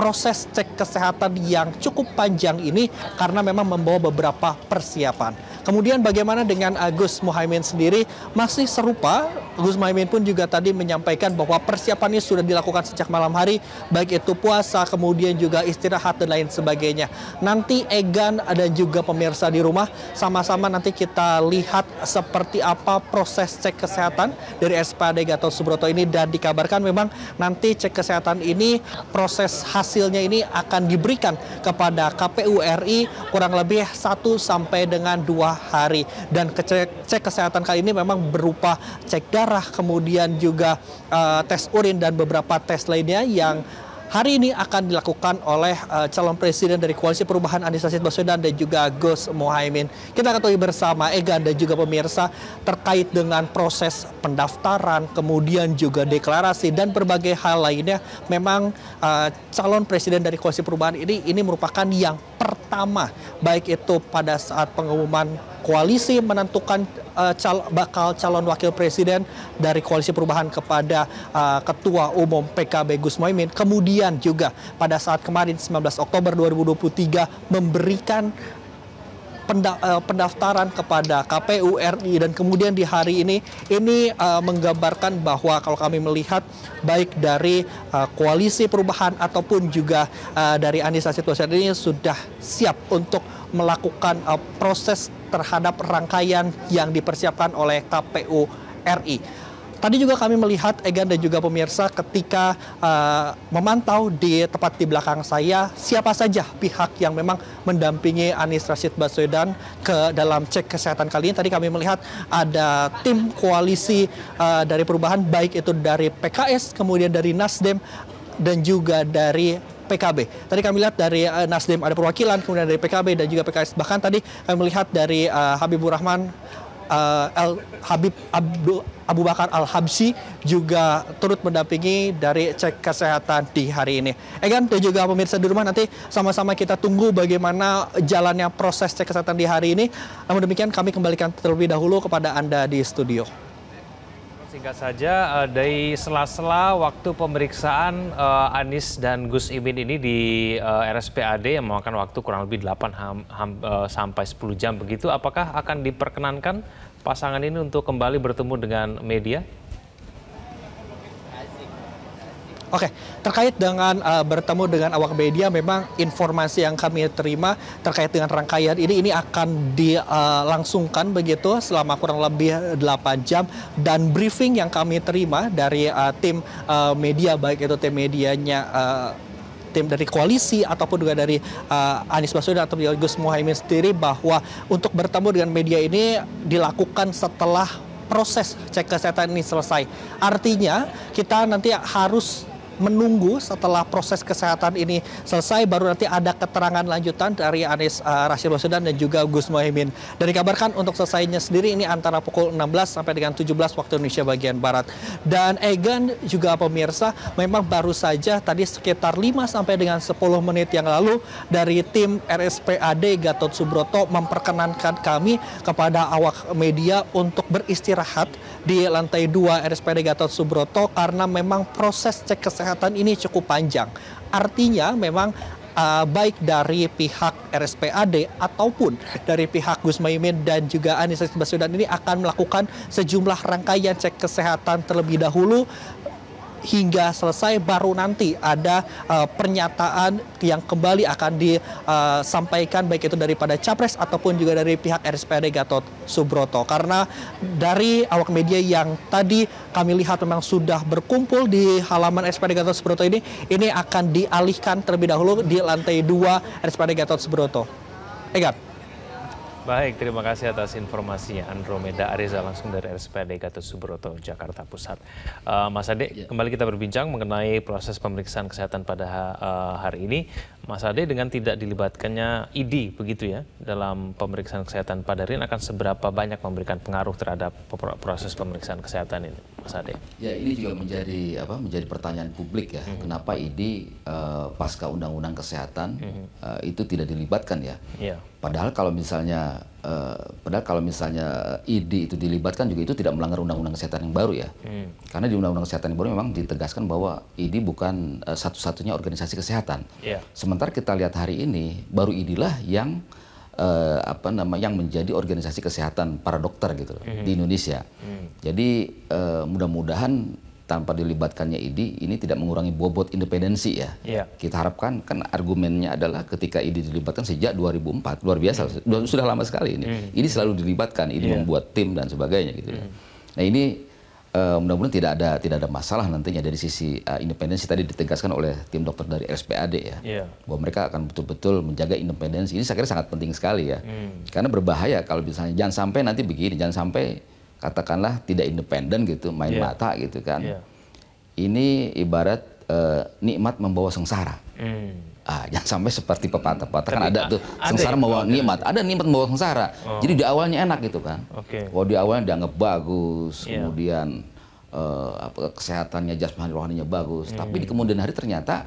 proses cek kesehatan yang cukup panjang ini karena memang membawa beberapa persiapan. Kemudian bagaimana dengan Agus Muhaimin sendiri masih serupa. Gus Muhaimin pun juga tadi menyampaikan bahwa persiapannya sudah dilakukan sejak malam hari, baik itu puasa, kemudian juga istirahat dan lain sebagainya. Nanti Egan dan juga pemirsa di rumah sama-sama nanti kita lihat seperti apa proses cek kesehatan dari SPAD Gatot Subroto ini dan dikabarkan memang nanti cek kesehatan ini proses hasilnya ini akan diberikan kepada KPU RI kurang lebih 1 sampai dengan 2 hari. Dan cek, cek kesehatan kali ini memang berupa cek darah kemudian juga uh, tes urin dan beberapa tes lainnya yang hari ini akan dilakukan oleh uh, calon presiden dari Koalisi Perubahan Anies Rashid Baswedan dan juga Gus Mohaimin. Kita ketahui bersama Egan dan juga pemirsa terkait dengan proses pendaftaran, kemudian juga deklarasi dan berbagai hal lainnya. Memang uh, calon presiden dari Koalisi Perubahan ini ini merupakan yang pertama baik itu pada saat pengumuman koalisi menentukan uh, cal bakal calon wakil presiden dari koalisi perubahan kepada uh, ketua umum PKB Gus Mohaimin. Kemudian juga pada saat kemarin 19 Oktober 2023 memberikan Eh, pendaftaran kepada KPU RI dan kemudian di hari ini ini uh, menggambarkan bahwa kalau kami melihat baik dari uh, koalisi perubahan ataupun juga uh, dari Anies Baswedan ini sudah siap untuk melakukan uh, proses terhadap rangkaian yang dipersiapkan oleh KPU RI. Tadi juga kami melihat Egan dan juga pemirsa ketika uh, memantau di tepat di belakang saya siapa saja pihak yang memang mendampingi Anies Rashid Baswedan ke dalam cek kesehatan kali ini. Tadi kami melihat ada tim koalisi uh, dari perubahan baik itu dari PKS, kemudian dari Nasdem dan juga dari PKB. Tadi kami lihat dari uh, Nasdem ada perwakilan, kemudian dari PKB dan juga PKS. Bahkan tadi kami melihat dari uh, Habibur Rahman uh, El Habib Abdul Abu Bakar Al Habsi juga turut mendampingi dari cek kesehatan di hari ini. Egan dan juga pemirsa di rumah nanti sama-sama kita tunggu bagaimana jalannya proses cek kesehatan di hari ini. Namun demikian kami kembalikan terlebih dahulu kepada Anda di studio. Singkat saja, uh, dari sela-sela waktu pemeriksaan uh, Anies dan Gus Imin ini di uh, RSPAD yang memakan waktu kurang lebih 8 ham, ham, uh, sampai 10 jam begitu, apakah akan diperkenankan pasangan ini untuk kembali bertemu dengan media? Oke, terkait dengan uh, bertemu dengan awak media, memang informasi yang kami terima terkait dengan rangkaian ini ini akan dilangsungkan uh, begitu selama kurang lebih 8 jam dan briefing yang kami terima dari uh, tim uh, media baik itu tim medianya uh, tim dari koalisi ataupun juga dari uh, Anies Baswedan atau Gus Muhaimin sendiri bahwa untuk bertemu dengan media ini dilakukan setelah proses cek kesehatan ini selesai. Artinya kita nanti harus menunggu setelah proses kesehatan ini selesai baru nanti ada keterangan lanjutan dari Anies uh, Rashid Baswedan dan juga Gus Mohaimin. Dan dikabarkan untuk selesainya sendiri ini antara pukul 16 sampai dengan 17 waktu Indonesia bagian barat. Dan Egan juga pemirsa memang baru saja tadi sekitar 5 sampai dengan 10 menit yang lalu dari tim RSPAD Gatot Subroto memperkenankan kami kepada awak media untuk beristirahat di lantai 2 RSPAD Gatot Subroto karena memang proses cek kesehatan kesehatan ini cukup panjang. Artinya memang uh, baik dari pihak RSPAD ataupun dari pihak Gus Maimin dan juga Anies Baswedan ini akan melakukan sejumlah rangkaian cek kesehatan terlebih dahulu hingga selesai baru nanti ada uh, pernyataan yang kembali akan disampaikan baik itu daripada capres ataupun juga dari pihak RSPD Gatot Subroto karena dari awak media yang tadi kami lihat memang sudah berkumpul di halaman RSPD Gatot Subroto ini ini akan dialihkan terlebih dahulu di lantai 2 RSPD Gatot Subroto. Egat. Baik, terima kasih atas informasinya. Andromeda Ariza langsung dari RSPAD Gatot Subroto, Jakarta Pusat. Uh, Mas Ade, ya. kembali kita berbincang mengenai proses pemeriksaan kesehatan pada uh, hari ini. Mas Ade, dengan tidak dilibatkannya ID begitu ya dalam pemeriksaan kesehatan pada hari ini akan seberapa banyak memberikan pengaruh terhadap proses pemeriksaan kesehatan ini, Mas Ade? Ya, ini juga menjadi apa? Menjadi pertanyaan publik ya. Mm -hmm. Kenapa ID uh, eh, pasca Undang-Undang Kesehatan mm -hmm. uh, itu tidak dilibatkan ya? Yeah Padahal kalau misalnya uh, padahal kalau misalnya ID itu dilibatkan juga itu tidak melanggar undang-undang kesehatan yang baru ya. Hmm. Karena di undang-undang kesehatan yang baru memang ditegaskan bahwa ID bukan uh, satu-satunya organisasi kesehatan. Yeah. Sementara kita lihat hari ini baru ID lah yang uh, apa nama yang menjadi organisasi kesehatan para dokter gitu hmm. di Indonesia. Hmm. Jadi uh, mudah-mudahan tanpa dilibatkannya ID ini tidak mengurangi bobot independensi ya. Yeah. Kita harapkan kan argumennya adalah ketika ID dilibatkan sejak 2004 luar biasa mm. sudah lama sekali ini. Mm. Ini selalu dilibatkan, ini yeah. membuat tim dan sebagainya gitu. Mm. Nah ini uh, mudah-mudahan tidak ada tidak ada masalah nantinya dari sisi uh, independensi tadi ditegaskan oleh tim dokter dari RSPAD ya. Yeah. Bahwa mereka akan betul-betul menjaga independensi. Ini saya kira sangat penting sekali ya. Mm. Karena berbahaya kalau misalnya jangan sampai nanti begini, jangan sampai katakanlah tidak independen gitu, main yeah. mata gitu kan. Yeah. Ini ibarat uh, nikmat membawa sengsara. Hmm. Ah, jangan sampai seperti pepatah-pepatah kan ada tuh sengsara ya? membawa nikmat, ada nikmat membawa sengsara. Oh. Jadi di awalnya enak gitu kan. Okay. di awalnya dianggap bagus, yeah. kemudian uh, apa kesehatannya jasmani rohaninya bagus, hmm. tapi di kemudian hari ternyata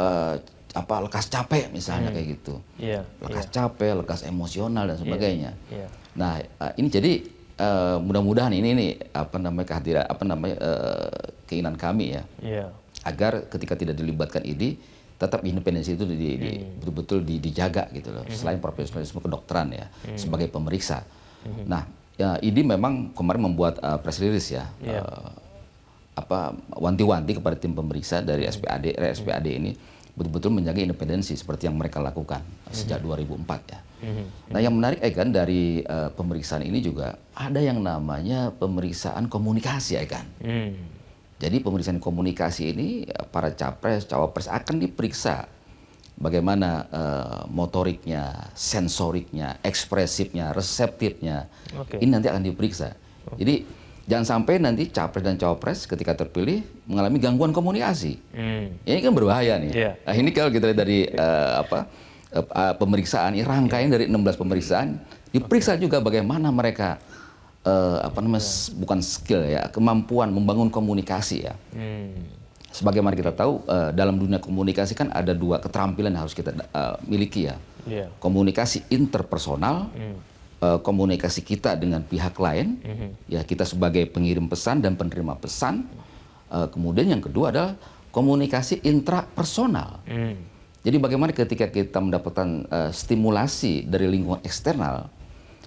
uh, apa lekas capek misalnya kayak gitu. Iya, Lekas capek, lekas emosional dan sebagainya. Iya. Nah, eh, ini jadi eh, mudah-mudahan ini nih apa namanya kehadiran apa namanya eh, keinginan kami ya. Iya. agar ketika tidak dilibatkan ID tetap independensi itu di- di- betul-betul di- dijaga gitu loh. Selain profesionalisme kedokteran ya sebagai pemeriksa. Nah, ya, ID memang kemarin membuat uh, press release ya. Iya. uh, apa wanti-wanti kepada tim pemeriksa dari SPAD eh, SPAD ini betul-betul menjaga independensi seperti yang mereka lakukan sejak 2004 ya. Nah, yang menarik kan dari uh, pemeriksaan ini juga ada yang namanya pemeriksaan komunikasi ya kan. Hmm. Jadi pemeriksaan komunikasi ini eh, para capres, cawapres akan diperiksa bagaimana eh, motoriknya, sensoriknya, ekspresifnya, reseptifnya. Oke. Ini nanti akan diperiksa. Jadi jangan sampai nanti capres dan cawapres ketika terpilih mengalami gangguan komunikasi. Hmm. Ini kan berbahaya nih. Iya. Nah, ini kalau kita lihat dari eh, apa eh, pemeriksaan, ini rangkaian dari 16 pemeriksaan, diperiksa juga bagaimana mereka eh, apa namanya s- bukan skill ya, kemampuan membangun komunikasi ya. Hmm. Sebagaimana kita tahu eh, dalam dunia komunikasi kan ada dua keterampilan yang harus kita eh, miliki ya. Iya. Komunikasi interpersonal, eh, komunikasi kita dengan pihak lain, ya kita sebagai pengirim pesan dan penerima pesan. Eh, kemudian yang kedua adalah komunikasi intrapersonal. Hmm. Jadi bagaimana ketika kita mendapatkan eh, stimulasi dari lingkungan eksternal,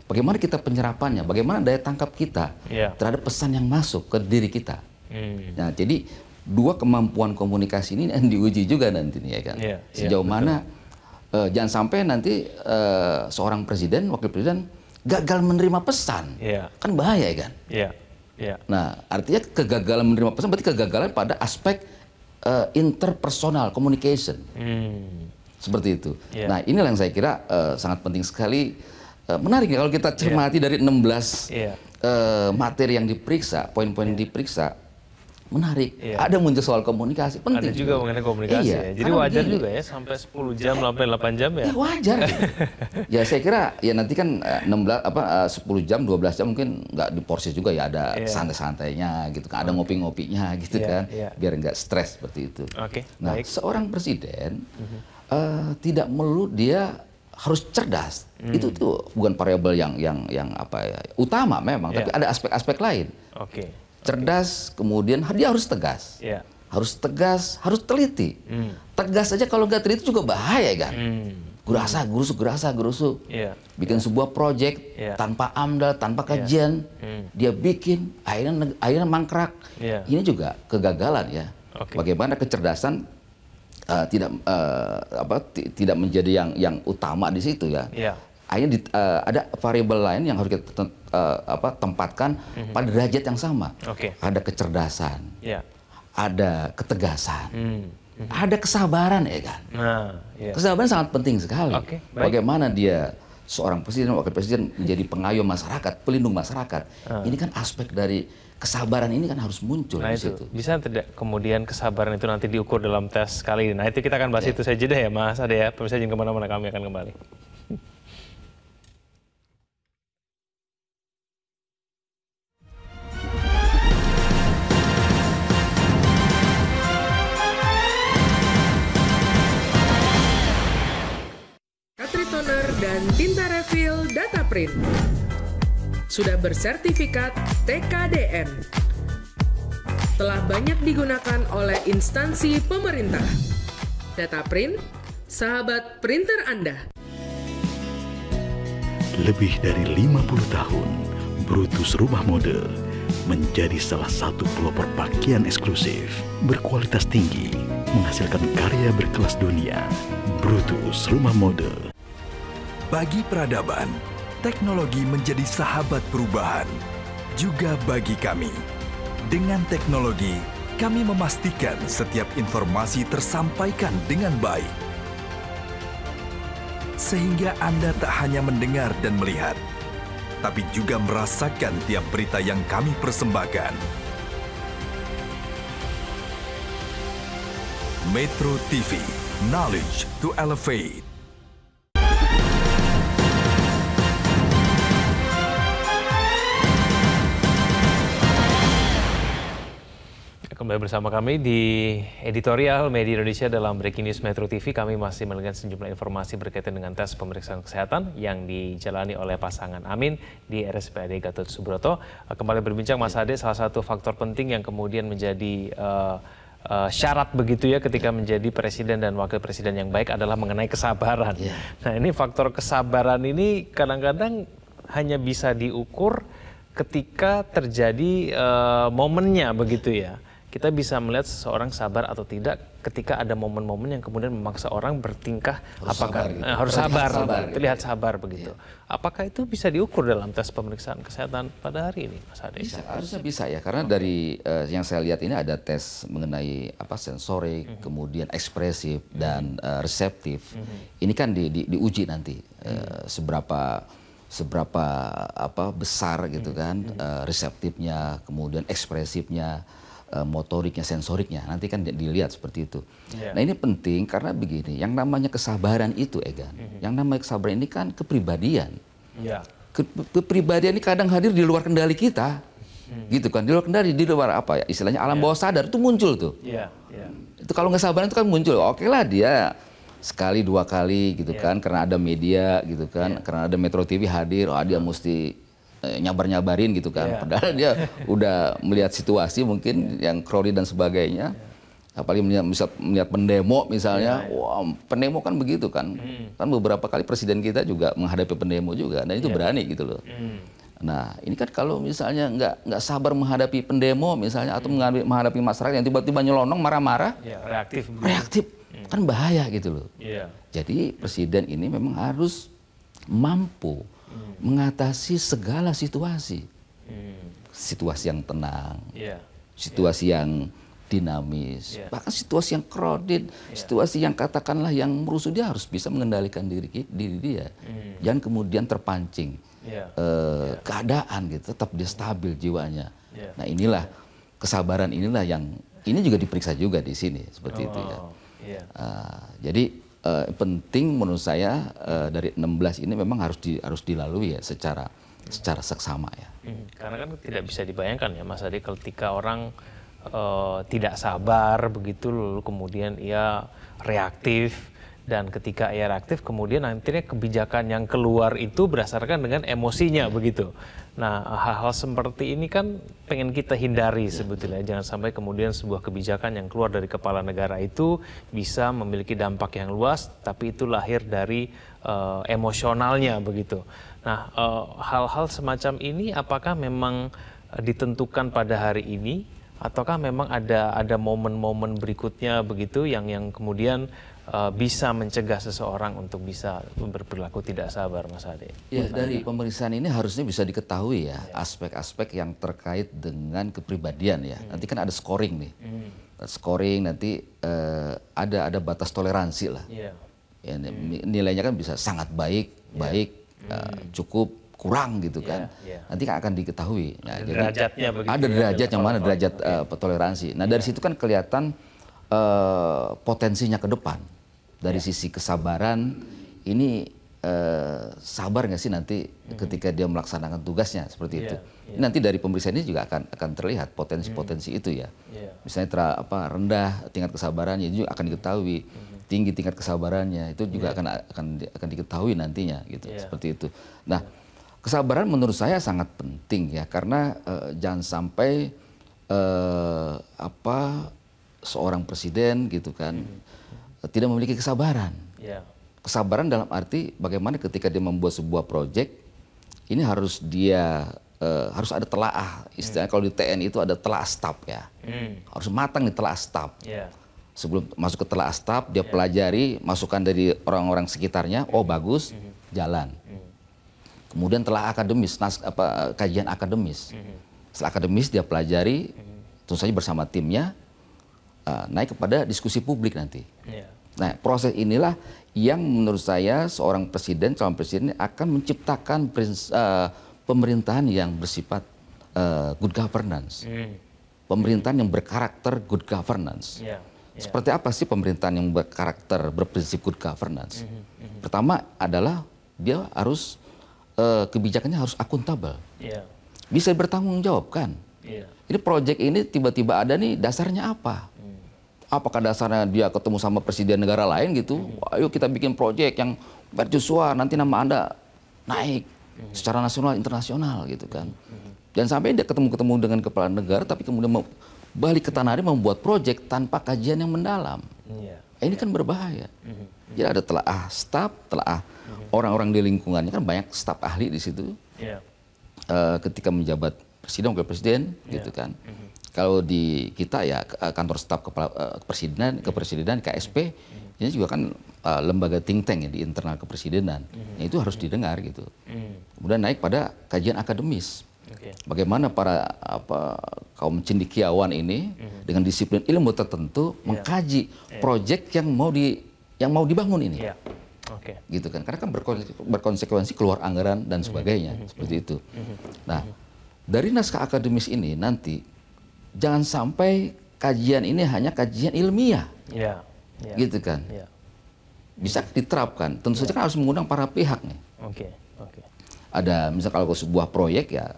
bagaimana kita penyerapannya, bagaimana daya tangkap kita Iya. terhadap pesan yang masuk ke diri kita. Hmm. Nah, jadi dua kemampuan komunikasi ini yang diuji juga nanti ya kan. Iya, iya, Sejauh mana eh, jangan sampai nanti eh, seorang presiden, wakil presiden gagal menerima pesan. Iya. Kan bahaya ya kan. Iya. Iya. Nah, artinya kegagalan menerima pesan berarti kegagalan pada aspek eh, interpersonal communication. Hmm. Seperti itu. Iya. Nah, inilah yang saya kira eh, sangat penting sekali. Eh, menarik ya kalau kita cermati dari 16 Iya. eh, materi yang diperiksa, poin-poin yang diperiksa, menarik. Iya. Ada muncul soal komunikasi, penting. Ada juga mengenai komunikasi Iya, ya. Jadi karena wajar begini. juga ya sampai 10 jam sampai 8 jam ya. Ya wajar. ya saya kira ya nanti kan eh, 16 apa eh, 10 jam 12 jam mungkin nggak diporsi juga ya ada Iya. santai-santainya gitu kan, ada ngopi-ngopinya gitu Iya, kan, iya. biar nggak stres seperti itu. Oke, Nah, baik. seorang presiden eh, tidak melulu dia harus cerdas. Hmm. Itu tuh bukan variabel yang yang yang apa ya utama memang, Iya. tapi ada aspek-aspek lain. Oke. Cerdas, kemudian dia harus tegas. Iya. Harus tegas, harus teliti. Hmm. Tegas saja kalau nggak teliti juga bahaya kan. Hmm. Gerasa, gerusuk, gerasa, gerusuk. Iya. Bikin sebuah proyek Iya. tanpa amdal, tanpa kajian, Hmm. dia bikin, akhirnya akhirnya mangkrak. Iya. Ini juga kegagalan ya. Oke. Bagaimana kecerdasan uh, tidak uh, apa ti- tidak menjadi yang yang utama di situ ya. Iya. Akhirnya di- uh, ada variabel lain yang harus kita uh, apa tempatkan pada derajat yang sama. Oke. Ada kecerdasan, Iya. ada ketegasan, Hmm. ada kesabaran ya kan. Nah, iya. Kesabaran sangat penting sekali. Baik. Bagaimana dia seorang presiden, wakil presiden menjadi pengayom masyarakat, pelindung masyarakat. Ini kan aspek dari kesabaran ini kan harus muncul Nah di itu situ. bisa tidak kemudian kesabaran itu nanti diukur dalam tes kali ini. Nah itu kita akan bahas itu saja deh ya Mas Ade ya. Pemirsa jangan ke mana-mana kami akan kembali. Dan tinta refill Data Print. Sudah bersertifikat TKDN. Telah banyak digunakan oleh instansi pemerintah. Data Print, sahabat printer Anda. Lebih dari 50 tahun, Brutus Rumah Mode menjadi salah satu pelopor pakaian eksklusif berkualitas tinggi, menghasilkan karya berkelas dunia. Brutus Rumah Mode. Bagi peradaban, teknologi menjadi sahabat perubahan. Juga bagi kami. Dengan teknologi, kami memastikan setiap informasi tersampaikan dengan baik. Sehingga Anda tak hanya mendengar dan melihat, tapi juga merasakan tiap berita yang kami persembahkan. Metro TV, knowledge to elevate. Kembali bersama kami di editorial Media Indonesia dalam Breaking News Metro TV. Kami masih melihat sejumlah informasi berkaitan dengan tes pemeriksaan kesehatan yang dijalani oleh pasangan Amin di RSPAD Gatot Subroto. Kembali berbincang Mas Ade, salah satu faktor penting yang kemudian menjadi uh, uh, syarat begitu ya ketika menjadi presiden dan wakil presiden yang baik adalah mengenai kesabaran. Yeah. Nah ini faktor kesabaran ini kadang-kadang hanya bisa diukur ketika terjadi uh, momennya begitu ya kita bisa melihat seseorang sabar atau tidak ketika ada momen-momen yang kemudian memaksa orang bertingkah harus apakah sabar gitu. eh, harus sabar, sabar gitu. terlihat sabar begitu. Ya. Apakah itu bisa diukur dalam tes pemeriksaan kesehatan pada hari ini, Mas Ade? Bisa, harusnya bisa ya, karena dari uh, yang saya lihat ini ada tes mengenai apa sensorik, mm -hmm. kemudian ekspresif mm -hmm. dan uh, reseptif. Mm -hmm. Ini kan di, di, diuji nanti uh, mm -hmm. seberapa seberapa apa besar gitu kan mm -hmm. uh, reseptifnya, kemudian ekspresifnya Eh, motoriknya, sensoriknya. Nanti kan dilihat seperti itu. Yeah. Nah ini penting karena begini, yang namanya kesabaran itu, Egan, mm -hmm. yang namanya kesabaran ini kan kepribadian. Yeah. Ke, kepribadian ini kadang hadir di luar kendali kita, mm. gitu kan, di luar kendali, di luar apa ya, istilahnya alam yeah. bawah sadar itu muncul tuh. Yeah. Yeah. Itu kalau nggak sabaran itu kan muncul. Oke lah dia sekali dua kali gitu yeah. kan, karena ada media gitu kan, yeah. karena ada Metro TV hadir, oh dia mesti Eh, nyabar-nyabarin gitu kan. Yeah. Padahal dia udah melihat situasi mungkin yeah. yang crowded dan sebagainya. Yeah. Apalagi melihat, misal, melihat pendemo misalnya, yeah, yeah. wah pendemo kan begitu kan. Mm. Kan beberapa kali presiden kita juga menghadapi pendemo juga, dan itu yeah. berani gitu loh. Mm. Nah ini kan kalau misalnya nggak nggak sabar menghadapi pendemo misalnya atau menghadapi masyarakat yang tiba-tiba nyelonong marah-marah, yeah, reaktif, reaktif mm. kan bahaya gitu loh. Yeah. Jadi presiden ini memang harus mampu hmm. mengatasi segala situasi. Hmm. Situasi yang tenang, yeah. situasi yeah. yang dinamis, yeah. bahkan situasi yang crowded, yeah. situasi yang katakanlah yang merusuh dia harus bisa mengendalikan diri diri dia, hmm. jangan kemudian terpancing yeah. Uh, yeah. keadaan gitu, tetap dia stabil jiwanya. Yeah. Nah inilah kesabaran inilah yang ini juga diperiksa juga di sini seperti oh, itu ya. Yeah. Iya. Uh, jadi uh, penting menurut saya uh, dari 16 ini memang harus di, harus dilalui ya secara secara seksama ya. Hmm, karena kan tidak bisa dibayangkan ya Mas Adi ketika orang uh, tidak sabar begitu lalu kemudian ia reaktif dan ketika ia reaktif kemudian nantinya kebijakan yang keluar itu berdasarkan dengan emosinya begitu. Nah hal-hal seperti ini kan pengen kita hindari sebetulnya jangan sampai kemudian sebuah kebijakan yang keluar dari kepala negara itu bisa memiliki dampak yang luas tapi itu lahir dari uh, emosionalnya begitu. Nah hal-hal uh, semacam ini apakah memang ditentukan pada hari ini ataukah memang ada ada momen-momen berikutnya begitu yang yang kemudian uh, bisa mencegah seseorang untuk bisa berperilaku tidak sabar, Mas Ade? Ya, dari pemeriksaan ini harusnya bisa diketahui ya, ya aspek-aspek yang terkait dengan kepribadian ya. Hmm. Nanti kan ada scoring nih. Hmm. Scoring nanti uh, ada ada batas toleransi lah. Ya. Ya, hmm. nilainya kan bisa sangat baik, ya. baik, hmm. uh, cukup, kurang gitu kan. Yeah, yeah. Nanti kan akan diketahui. Nah, ada jadi, derajatnya begitu. Ada ya, derajat yang mana derajat uh, toleransi. Nah, yeah. dari situ kan kelihatan uh, potensinya ke depan dari ya. sisi kesabaran ini uh, sabar nggak sih nanti hmm. ketika dia melaksanakan tugasnya seperti ya, itu. Ya. Nanti dari pemeriksaan ini juga akan akan terlihat potensi-potensi hmm. itu ya. ya. Misalnya ter, apa rendah tingkat kesabarannya itu juga akan diketahui. Hmm. Tinggi tingkat kesabarannya itu juga ya. akan akan akan diketahui nantinya gitu. Ya. Seperti itu. Nah, kesabaran menurut saya sangat penting ya karena uh, jangan sampai uh, apa seorang presiden gitu kan hmm tidak memiliki kesabaran. Yeah. Kesabaran dalam arti bagaimana ketika dia membuat sebuah proyek ini harus dia uh, harus ada telaah istilahnya hmm. kalau di TNI itu ada telaah staf ya hmm. harus matang di telaah staf yeah. sebelum masuk ke telaah staf dia yeah. pelajari masukan dari orang-orang sekitarnya oh bagus hmm. jalan hmm. kemudian telah akademis nas, apa kajian akademis hmm. setelah akademis dia pelajari hmm. tentu saja bersama timnya uh, naik kepada diskusi publik nanti. Yeah. Nah, proses inilah yang menurut saya seorang presiden, calon presiden akan menciptakan uh, pemerintahan yang bersifat uh, good governance. Mm. Pemerintahan yang berkarakter good governance. Yeah. Yeah. Seperti apa sih pemerintahan yang berkarakter berprinsip good governance? Mm -hmm. Mm -hmm. Pertama adalah dia harus uh, kebijakannya harus akuntabel. Yeah. Bisa bertanggung jawab kan? Iya. Ini proyek ini tiba-tiba ada nih dasarnya apa? Apakah dasarnya dia ketemu sama presiden negara lain gitu? Ayo kita bikin proyek yang mercusuar nanti nama anda naik secara nasional internasional gitu kan. Dan sampai dia ketemu-ketemu dengan kepala negara tapi kemudian mau balik ke tanah air membuat proyek tanpa kajian yang mendalam. Iya. Ini kan berbahaya. Jadi ada telaah staf, telaah orang-orang di lingkungannya kan banyak staf ahli di situ. Iya. Eh, ketika menjabat presiden wakil presiden gitu kan. Kalau di kita ya eh, kantor staf kepala eh, kepresidenan kepresidenan KSP ini juga kan eh, lembaga think tank ya di internal kepresidenan. Nah, itu harus didengar gitu. Kemudian naik pada kajian akademis. Bagaimana para apa kaum cendikiawan ini dengan disiplin ilmu tertentu mengkaji proyek yang mau di yang mau dibangun ini. Iya. Oke. gitu kan. Karena kan berkon- berkonsekuensi keluar anggaran dan sebagainya. Seperti itu. Nah dari naskah akademis ini nanti jangan sampai kajian ini hanya kajian ilmiah Iya. Iya. gitu kan Iya. bisa diterapkan tentu saja kan harus mengundang para pihak nih Oke. Oke. ada misal kalau sebuah proyek ya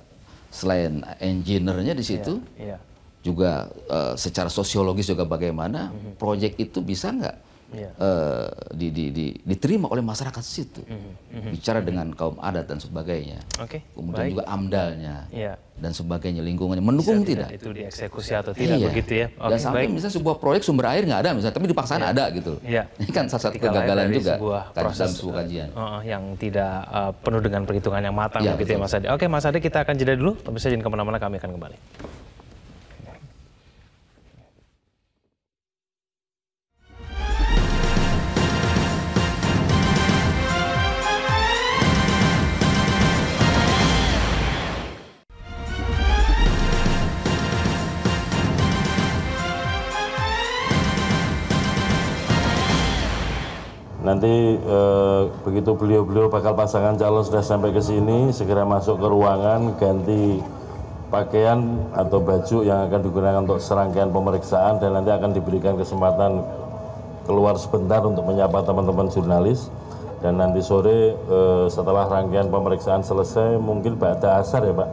selain engineer-nya di situ Iya. juga eh, secara sosiologis juga bagaimana proyek itu bisa nggak Iya. eh, di, di, di, diterima oleh masyarakat situ bicara dengan kaum adat dan sebagainya Oke. kemudian Baik. juga amdalnya Iya. dan sebagainya lingkungannya mendukung Bisa tidak Itu dieksekusi atau tidak Iya. begitu ya? dan sampai baik. misalnya sebuah proyek sumber air nggak ada misalnya tapi dipaksakan ada gitu Iya. ini kan salah satu kegagalan juga sebuah kan proses dalam sebuah kajian uh, yang tidak uh, penuh dengan perhitungan yang matang Iya, begitu ya betul. Mas Ade. Oke Mas Ade kita akan jeda dulu, tapi saja jangan ke mana-mana kami akan kembali. Nanti eh, begitu beliau-beliau bakal pasangan calon sudah sampai ke sini, segera masuk ke ruangan, ganti pakaian atau baju yang akan digunakan untuk serangkaian pemeriksaan dan nanti akan diberikan kesempatan keluar sebentar untuk menyapa teman-teman jurnalis. Dan nanti sore eh, setelah rangkaian pemeriksaan selesai mungkin pada asar ya Pak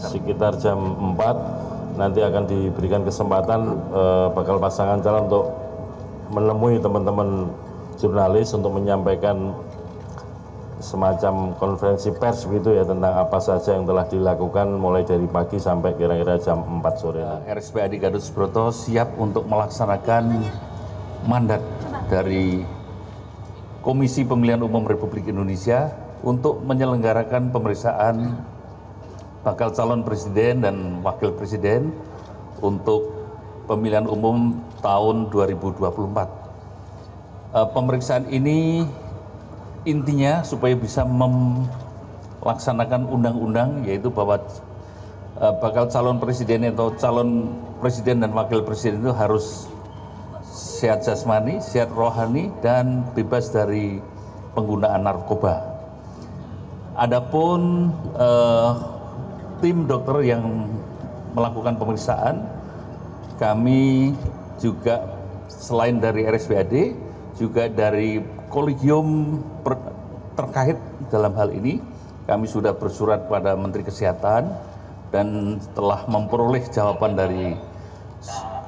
sekitar jam 4 nanti akan diberikan kesempatan eh, bakal pasangan calon untuk menemui teman-teman jurnalis untuk menyampaikan semacam konferensi pers begitu ya tentang apa saja yang telah dilakukan mulai dari pagi sampai kira-kira jam 4 sore. RSPAD Gatot Subroto siap untuk melaksanakan mandat dari Komisi Pemilihan Umum Republik Indonesia untuk menyelenggarakan pemeriksaan bakal calon presiden dan wakil presiden untuk pemilihan umum tahun 2024. Eh, Pemeriksaan ini intinya supaya bisa melaksanakan undang-undang yaitu bahwa eh, bakal calon presiden atau calon presiden dan wakil presiden itu harus sehat jasmani, sehat rohani, dan bebas dari penggunaan narkoba. Adapun eh, tim dokter yang melakukan pemeriksaan, kami juga selain dari RSPAD, juga dari kolegium terkait dalam hal ini, kami sudah bersurat pada Menteri Kesehatan dan telah memperoleh jawaban dari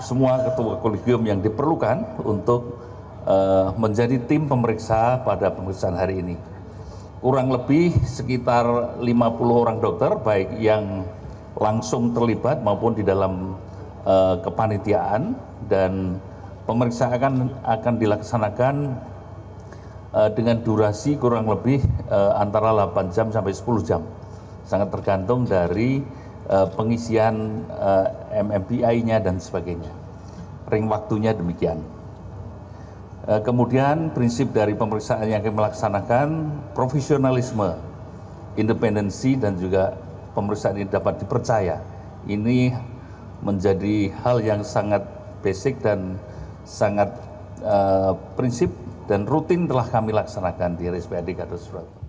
semua ketua kolegium yang diperlukan untuk eh, menjadi tim pemeriksa pada pemeriksaan hari ini. Kurang lebih sekitar 50 orang dokter baik yang langsung terlibat maupun di dalam eh, kepanitiaan dan pemeriksaan akan, akan dilaksanakan eh, dengan durasi kurang lebih eh, antara 8 jam sampai 10 jam. Sangat tergantung dari eh, pengisian eh, MMPI-nya dan sebagainya. Ring waktunya demikian. Kemudian prinsip dari pemeriksaan yang kami melaksanakan profesionalisme, independensi dan juga pemeriksaan ini dapat dipercaya. Ini menjadi hal yang sangat basic dan sangat eh, prinsip dan rutin telah kami laksanakan di RSPAD Gatot Subroto.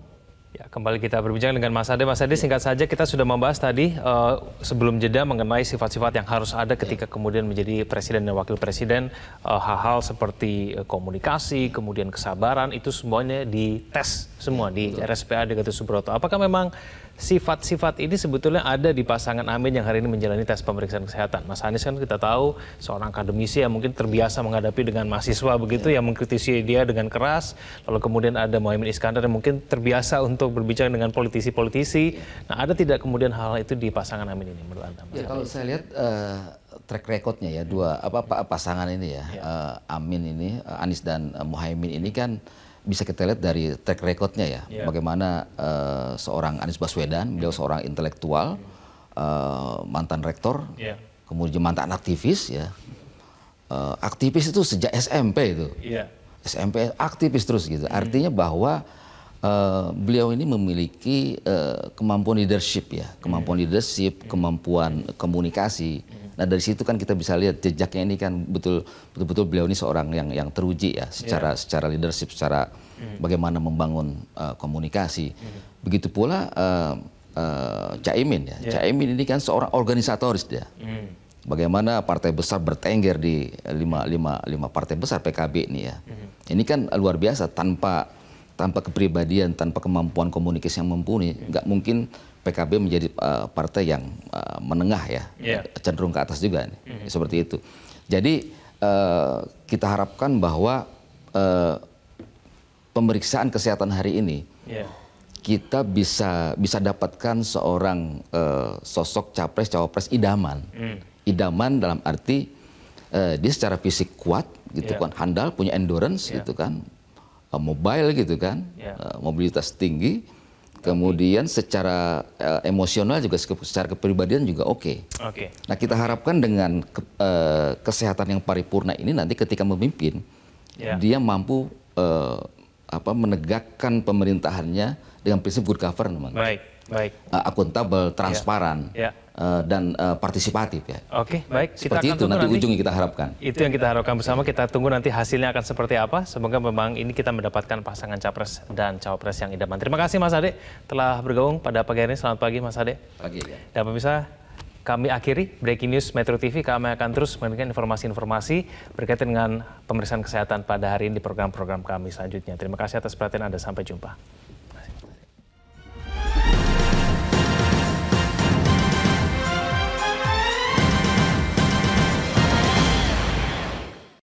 Ya, kembali kita berbincang dengan Mas Ade. Mas Ade, singkat saja kita sudah membahas tadi uh, sebelum jeda mengenai sifat-sifat yang harus ada ketika kemudian menjadi presiden dan wakil presiden. Uh, hal-hal seperti uh, komunikasi, kemudian kesabaran, itu semuanya dites semua di RSPAD Gatot Subroto. Apakah memang sifat-sifat ini sebetulnya ada di pasangan Amin yang hari ini menjalani tes pemeriksaan kesehatan. Mas Anies kan kita tahu seorang akademisi yang mungkin terbiasa menghadapi dengan mahasiswa begitu yang mengkritisi dia dengan keras. Lalu kemudian ada Mohaimin Iskandar yang mungkin terbiasa untuk berbicara dengan politisi-politisi. Nah ada tidak kemudian hal, -hal itu di pasangan Amin ini menurut Anda? Mas ya, kalau saya lihat uh, track recordnya ya dua apa, apa pasangan ini ya, ya. Uh, Amin ini uh, Anies dan uh, Mohaimin ini kan bisa kita lihat dari track recordnya ya, yeah. bagaimana uh, seorang Anies Baswedan, beliau seorang intelektual, uh, mantan rektor, yeah. kemudian mantan aktivis ya, uh, aktivis itu sejak SMP itu, yeah. SMP aktivis terus gitu. Mm. Artinya bahwa uh, beliau ini memiliki uh, kemampuan leadership ya, kemampuan mm. leadership, kemampuan komunikasi. Nah dari situ kan kita bisa lihat jejaknya ini kan betul betul beliau ini seorang yang yang teruji ya secara yeah. secara leadership, secara bagaimana membangun uh, komunikasi. Begitu pula uh, uh, Caimin ya. Yeah. Caimin ini kan seorang organisatoris dia. Mm. Bagaimana partai besar bertengger di lima, lima, lima partai besar PKB ini ya. Mm. Ini kan luar biasa tanpa tanpa kepribadian, tanpa kemampuan komunikasi yang mumpuni, nggak mm. mungkin PKB menjadi uh, partai yang uh, menengah ya, yeah. cenderung ke atas juga, nih. Mm -hmm. seperti itu. Jadi uh, kita harapkan bahwa uh, pemeriksaan kesehatan hari ini yeah. kita bisa bisa dapatkan seorang uh, sosok capres cawapres idaman, mm. idaman dalam arti uh, dia secara fisik kuat gitu yeah. kan, handal, punya endurance yeah. gitu kan, uh, mobile gitu kan, yeah. uh, mobilitas tinggi Kemudian secara uh, emosional juga secara kepribadian juga oke. Okay. Oke. Okay. Nah kita harapkan dengan ke, uh, kesehatan yang paripurna ini nanti ketika memimpin yeah. dia mampu uh, apa menegakkan pemerintahannya dengan prinsip good government. Baik, baik. Uh, akuntabel, transparan. Yeah. Yeah uh, dan uh, partisipatif ya. Oke, baik. Kita seperti itu nanti, nanti ujungnya kita harapkan. Itu yang kita harapkan bersama. Kita tunggu nanti hasilnya akan seperti apa. Semoga memang ini kita mendapatkan pasangan capres dan cawapres yang idaman. Terima kasih Mas Ade telah bergabung pada pagi hari ini. Selamat pagi Mas Ade. Pagi ya. Dan pemirsa, kami akhiri Breaking News Metro TV. Kami akan terus memberikan informasi-informasi berkaitan dengan pemeriksaan kesehatan pada hari ini di program-program kami selanjutnya. Terima kasih atas perhatian Anda. Sampai jumpa.